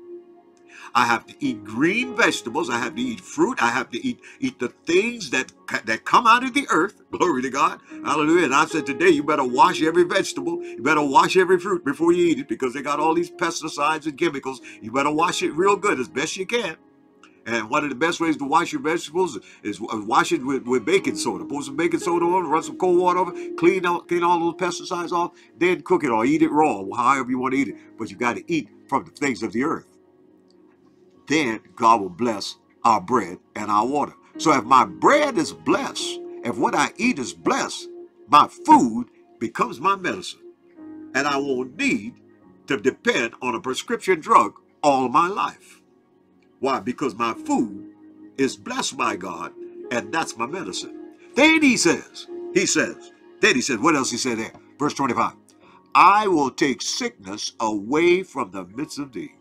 A: I have to eat green vegetables. I have to eat fruit. I have to eat eat the things that that come out of the earth. Glory to God. Hallelujah. And I said today, you better wash every vegetable. You better wash every fruit before you eat it because they got all these pesticides and chemicals. You better wash it real good as best you can. And one of the best ways to wash your vegetables is wash it with, with baking soda. Put some baking soda on, run some cold water over, clean out, clean all those pesticides off, then cook it or eat it raw, however you want to eat it. But you got to eat from the things of the earth then God will bless our bread and our water. So if my bread is blessed, if what I eat is blessed, my food becomes my medicine. And I won't need to depend on a prescription drug all my life. Why? Because my food is blessed by God, and that's my medicine. Then he says, he says, then he says, what else he said there? Verse 25, I will take sickness away from the midst of thee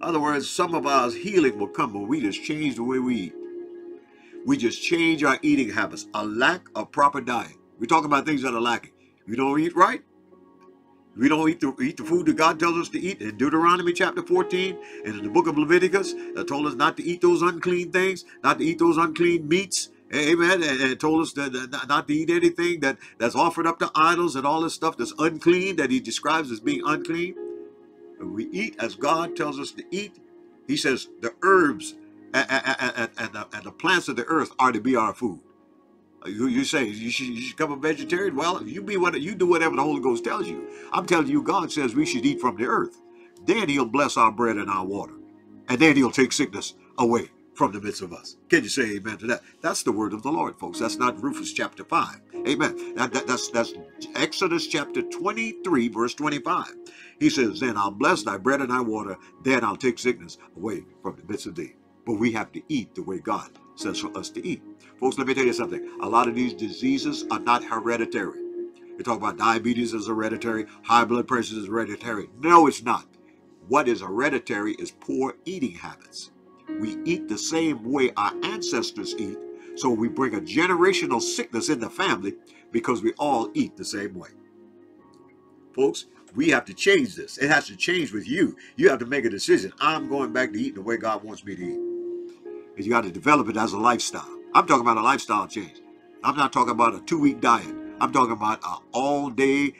A: other words, some of our healing will come when we just change the way we eat. We just change our eating habits. A lack of proper diet. We're talking about things that are lacking. We don't eat right. We don't eat the, eat the food that God tells us to eat in Deuteronomy chapter 14 and in the book of Leviticus that told us not to eat those unclean things, not to eat those unclean meats. Amen. And, and told us that, that not to eat anything that, that's offered up to idols and all this stuff that's unclean that he describes as being unclean we eat as God tells us to eat, he says the herbs and, and, and, the, and the plants of the earth are to be our food. You, you say you should, you should become a vegetarian. Well, you be what you do whatever the Holy Ghost tells you. I'm telling you, God says we should eat from the earth. Then He'll bless our bread and our water, and then He'll take sickness away from the midst of us. Can you say amen to that? That's the word of the Lord, folks. That's not Rufus chapter 5. Amen. That, that, that's, that's Exodus chapter 23, verse 25. He says, Then I'll bless thy bread and thy water, then I'll take sickness away from the midst of thee. But we have to eat the way God says for us to eat. Folks, let me tell you something. A lot of these diseases are not hereditary. You talk about diabetes is hereditary, high blood pressure is hereditary. No, it's not. What is hereditary is poor eating habits. We eat the same way our ancestors eat, so we bring a generational sickness in the family because we all eat the same way. Folks, we have to change this. It has to change with you. You have to make a decision. I'm going back to eating the way God wants me to eat. And you got to develop it as a lifestyle. I'm talking about a lifestyle change. I'm not talking about a two-week diet. I'm talking about an all-day,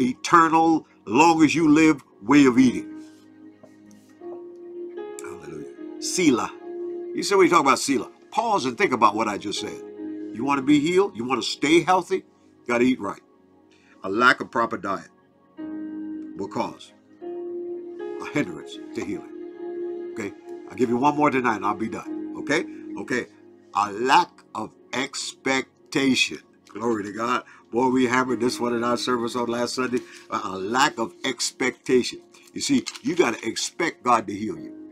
A: eternal, long as you live way of eating. Hallelujah. Selah. You said we talk about Selah. Pause and think about what I just said. You want to be healed? You want to stay healthy? You got to eat right. A lack of proper diet will cause a hindrance to healing. Okay? I'll give you one more tonight and I'll be done. Okay? Okay. A lack of expectation. Glory to God. Boy, we hammered this one in our service on last Sunday. A lack of expectation. You see, you got to expect God to heal you.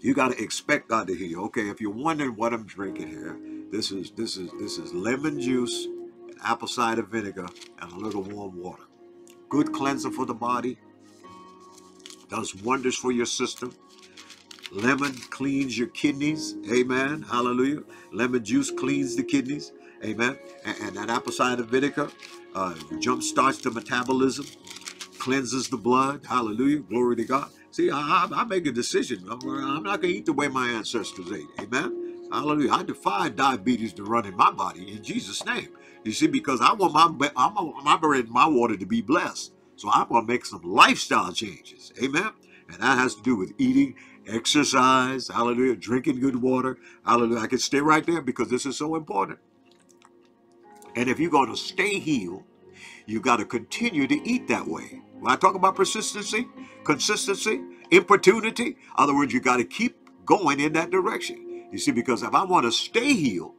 A: You got to expect God to heal you. Okay, if you're wondering what I'm drinking here, this is this is this is lemon juice, apple cider vinegar, and a little warm water. Good cleanser for the body. Does wonders for your system. Lemon cleans your kidneys. Amen. Hallelujah. Lemon juice cleans the kidneys. Amen. And, and that apple cider vinegar uh, jump starts the metabolism, cleanses the blood. Hallelujah. Glory to God. See, I, I make a decision. I'm, not going to eat the way my ancestors ate. Amen. Hallelujah. I defy diabetes to run in my body in Jesus' name. You see, because I want my, I my bread and my water to be blessed. So I'm going to make some lifestyle changes. Amen. And that has to do with eating, exercise, hallelujah, drinking good water. Hallelujah. I can stay right there because this is so important. And if you're going to stay healed, you got to continue to eat that way. When I talk about persistency, consistency, importunity, other words, you got to keep going in that direction. You see, because if I want to stay healed,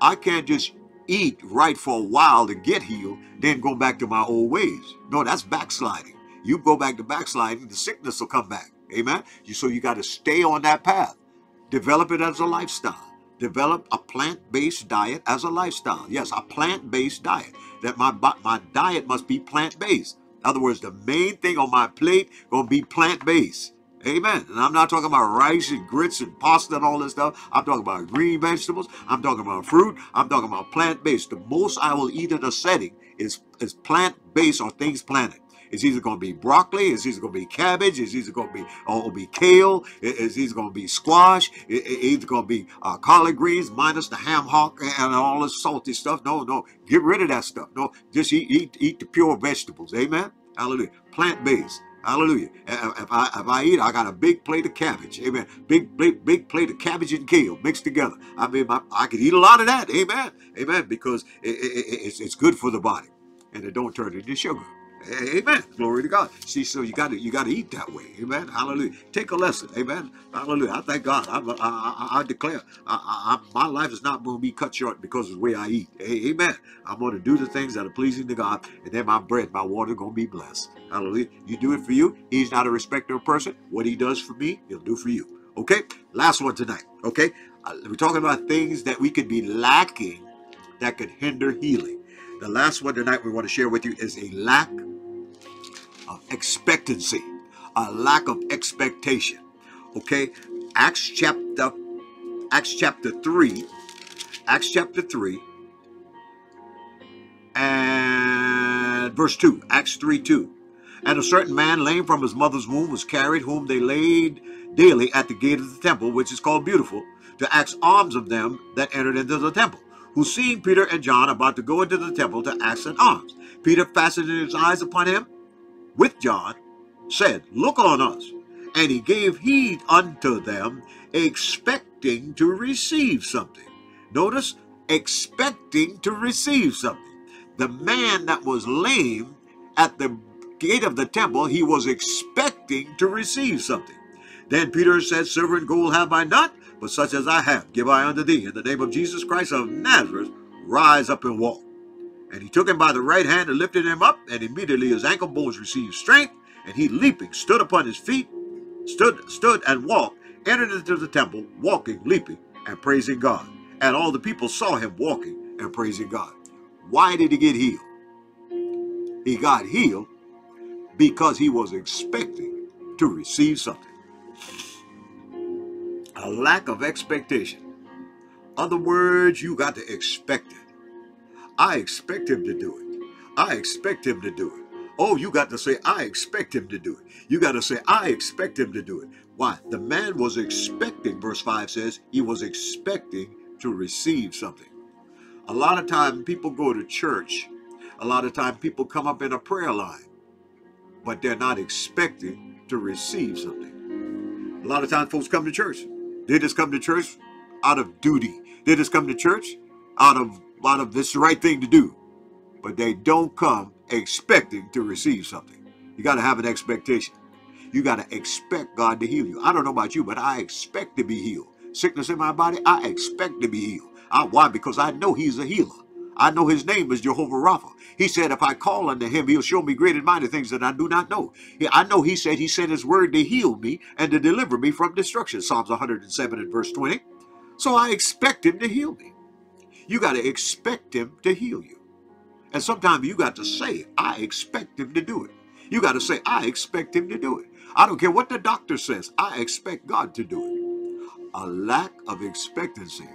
A: I can't just eat right for a while to get healed, then go back to my old ways. No, that's backsliding. You go back to backsliding, the sickness will come back. Amen. You, so you got to stay on that path. Develop it as a lifestyle. Develop a plant-based diet as a lifestyle. Yes, a plant-based diet. That my my diet must be plant-based. In other words, the main thing on my plate gonna be plant-based. Amen. And I'm not talking about rice and grits and pasta and all this stuff. I'm talking about green vegetables. I'm talking about fruit. I'm talking about plant-based. The most I will eat in a setting is, is plant-based or things planted. It's either going to be broccoli, it's either going to be cabbage, it's either going to be oh, be kale, it's either going to be squash, it's either going to be uh, collard greens minus the ham hock and all this salty stuff. No, no, get rid of that stuff. No, just eat eat, eat the pure vegetables. Amen. Hallelujah. Plant based. Hallelujah. If I, if I eat, I got a big plate of cabbage. Amen. Big, big, big plate of cabbage and kale mixed together. I mean, I, I could eat a lot of that. Amen. Amen. Because it, it, it's, it's good for the body and it don't turn into sugar. Amen. Glory to God. See, so you got to you got to eat that way. Amen. Hallelujah. Take a lesson. Amen. Hallelujah. I thank God. I, I, I, declare I, my life is not going to be cut short because of the way I eat. Amen. I'm going to do the things that are pleasing to God, and then my bread, my water, going to be blessed. Hallelujah. You do it for you. He's not a respecter of person. What he does for me, he'll do for you. Okay. Last one tonight. Okay. Uh, we're talking about things that we could be lacking that could hinder healing. The last one tonight we want to share with you is a lack of expectancy, a lack of expectation. Okay, Acts chapter Acts chapter 3, Acts chapter 3, and verse 2, Acts 3 2. And a certain man, lame from his mother's womb, was carried, whom they laid daily at the gate of the temple, which is called Beautiful, to ask alms of them that entered into the temple, who seeing Peter and John about to go into the temple to ask an alms, Peter fastened his eyes upon him with John, said, Look on us. And he gave heed unto them, expecting to receive something. Notice, expecting to receive something. The man that was lame at the gate of the temple, he was expecting to receive something. Then Peter said, Silver and gold have I not, but such as I have give I unto thee. In the name of Jesus Christ of Nazareth, rise up and walk. And he took him by the right hand and lifted him up, and immediately his ankle bones received strength, and he leaping stood upon his feet, stood, stood and walked, entered into the temple, walking, leaping, and praising God. And all the people saw him walking and praising God. Why did he get healed? He got healed because he was expecting to receive something. A lack of expectation. Other words, you got to expect it. I expect him to do it. I expect him to do it. Oh, you got to say, I expect him to do it. You got to say, I expect him to do it. Why? The man was expecting, verse 5 says, he was expecting to receive something. A lot of time people go to church, a lot of time people come up in a prayer line, but they're not expecting to receive something. A lot of times folks come to church. They just come to church out of duty. They just come to church out of out of this right thing to do. But they don't come expecting to receive something. You got to have an expectation. You got to expect God to heal you. I don't know about you, but I expect to be healed. Sickness in my body, I expect to be healed. I, why? Because I know He's a healer. I know His name is Jehovah Rapha. He said, if I call unto Him, He'll show me great and mighty things that I do not know. I know He said He sent His word to heal me and to deliver me from destruction. Psalms 107 and verse 20. So I expect Him to heal me. You got to expect Him to heal you. And sometimes you got to say, I expect him to do it. You got to say, I expect him to do it. I don't care what the doctor says, I expect God to do it. A lack of expectancy,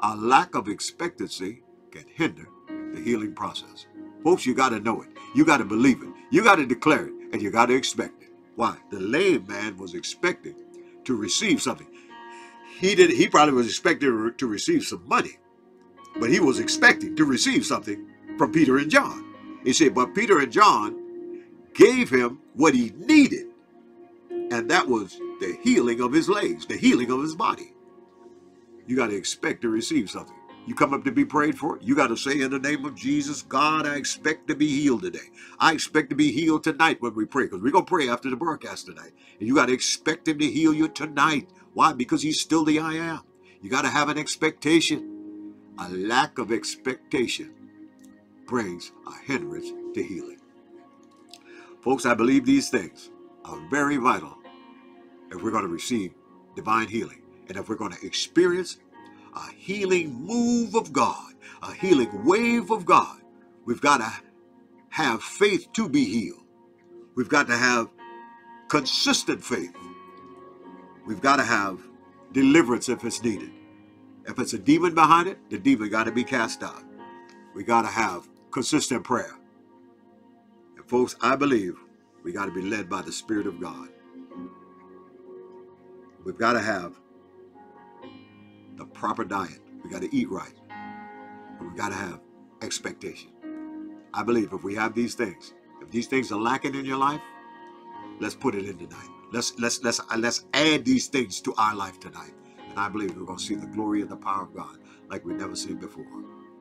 A: a lack of expectancy can hinder the healing process. Folks, you got to know it. You got to believe it. You got to declare it, and you got to expect it. Why? The lame man was expecting to receive something. He did. He probably was expecting to receive some money, but he was expecting to receive something from Peter and John. He said, but Peter and John gave him what he needed. And that was the healing of his legs, the healing of his body. You got to expect to receive something. You come up to be prayed for, you got to say in the name of Jesus, God, I expect to be healed today. I expect to be healed tonight when we pray, because we're going to pray after the broadcast tonight. And you got to expect him to heal you tonight. Why? Because he's still the I am. You got to have an expectation. A lack of expectation brings a hindrance to healing. Folks, I believe these things are very vital if we're going to receive divine healing and if we're going to experience a healing move of God, a healing wave of God. We've got to have faith to be healed. We've got to have consistent faith. We've got to have deliverance if it's needed. If it's a demon behind it, the demon got to be cast out. We got to have consistent prayer. And folks, I believe we got to be led by the Spirit of God. We've got to have the proper diet. We got to eat right. And we got to have expectation. I believe if we have these things, if these things are lacking in your life, let's put it in tonight. Let's let's let's uh, let's add these things to our life tonight. And I believe we're going to see the glory and the power of God like we've never seen before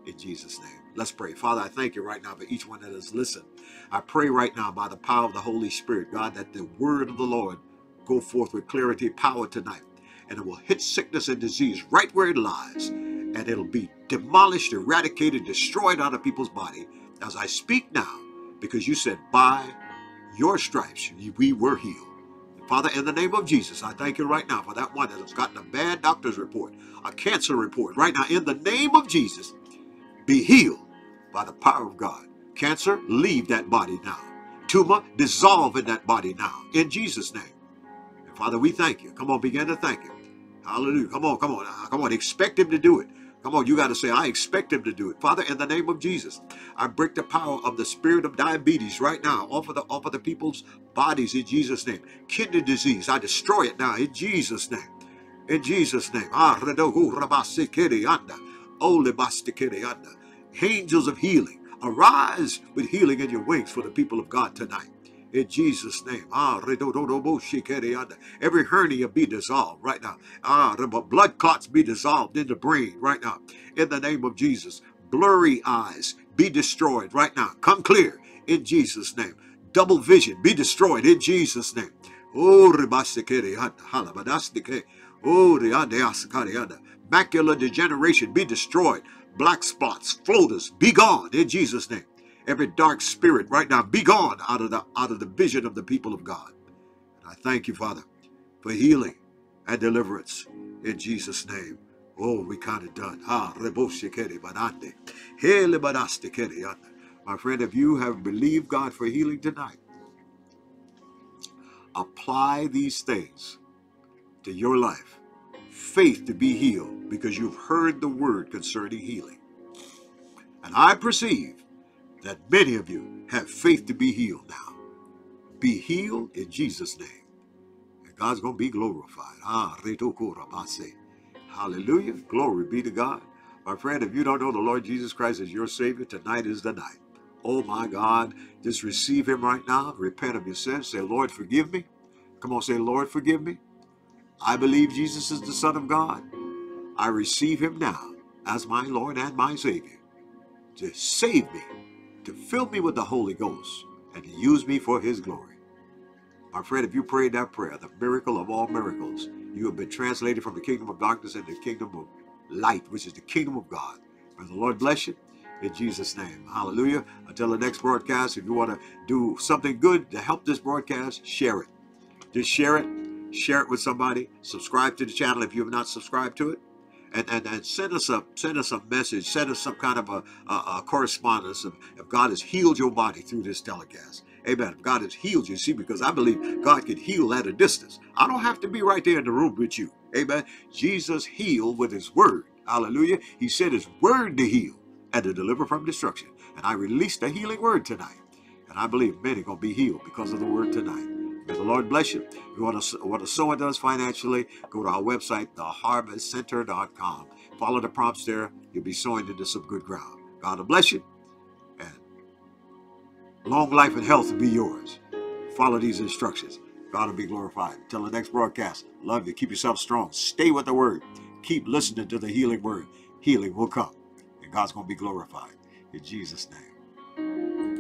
A: in Jesus' name. Let's pray. Father, I thank you right now for each one that has listened. I pray right now by the power of the Holy Spirit, God, that the word of the Lord go forth with clarity power tonight. And it will hit sickness and disease right where it lies. And it'll be demolished, eradicated, destroyed out of people's body as I speak now, because you said, by your stripes we were healed. Father, in the name of Jesus, I thank you right now for that one that has gotten a bad doctor's report, a cancer report. Right now, in the name of Jesus, be healed by the power of God. Cancer, leave that body now. Tumor, dissolve in that body now. In Jesus' name. And Father, we thank you. Come on, begin to thank Him. Hallelujah. Come on, come on. Come on, expect Him to do it. Come on, you got to say, I expect him to do it. Father, in the name of Jesus, I break the power of the spirit of diabetes right now off of the off of the people's bodies in Jesus' name. Kidney disease, I destroy it now in Jesus' name. In Jesus' name. Ah, angels of healing, arise with healing in your wings for the people of God tonight. In Jesus' name. Ah, every hernia be dissolved right now. Ah, blood clots be dissolved in the brain right now. In the name of Jesus. Blurry eyes be destroyed right now. Come clear in Jesus' name. Double vision be destroyed in Jesus' name. Oh, oh, macular degeneration be destroyed black spots, floaters, be gone in Jesus' name. Every dark spirit right now, be gone out of the out of the vision of the people of God. And I thank you, Father, for healing and deliverance in Jesus' name. Oh, we kind of done. Ha, My friend, if you have believed God for healing tonight, apply these things to your life faith to be healed because you've heard the word concerning healing. And I perceive that many of you have faith to be healed now. Be healed in Jesus' name. And God's going to be glorified. Ah, Hallelujah. Glory be to God. My friend, if you don't know the Lord Jesus Christ as your Savior, tonight is the night. Oh my God, just receive Him right now. Repent of your sins. Say, Lord, forgive me. Come on, say, Lord, forgive me. I believe Jesus is the Son of God. I receive Him now as my Lord and my Savior to save me, to fill me with the Holy Ghost, and to use me for His glory. My friend, if you prayed that prayer, the miracle of all miracles, you have been translated from the kingdom of darkness into the kingdom of light, which is the kingdom of God. May the Lord bless you in Jesus' name. Hallelujah. Until the next broadcast, if you want to do something good to help this broadcast, share it. Just share it. Share it with somebody. Subscribe to the channel if you have not subscribed to it. And, and, and send us a send us a message, send us some kind of a, a, a correspondence of if God has healed your body through this telecast. Amen. If God has healed you, see, because I believe God can heal at a distance. I don't have to be right there in the room with you. Amen. Jesus healed with his word. Hallelujah. He said his word to heal and to deliver from destruction. And I released the healing word tonight. And I believe many are going to be healed because of the word tonight. May the Lord bless you. If you want to, want to sow into us financially, go to our website, theharvestcenter.com. Follow the prompts there. You'll be sowing into some good ground. God will bless you. And long life and health be yours. Follow these instructions. God will be glorified. Until the next broadcast, love you. Keep yourself strong. Stay with the word. Keep listening to the healing word. Healing will come. And God's going to be glorified. In Jesus' name.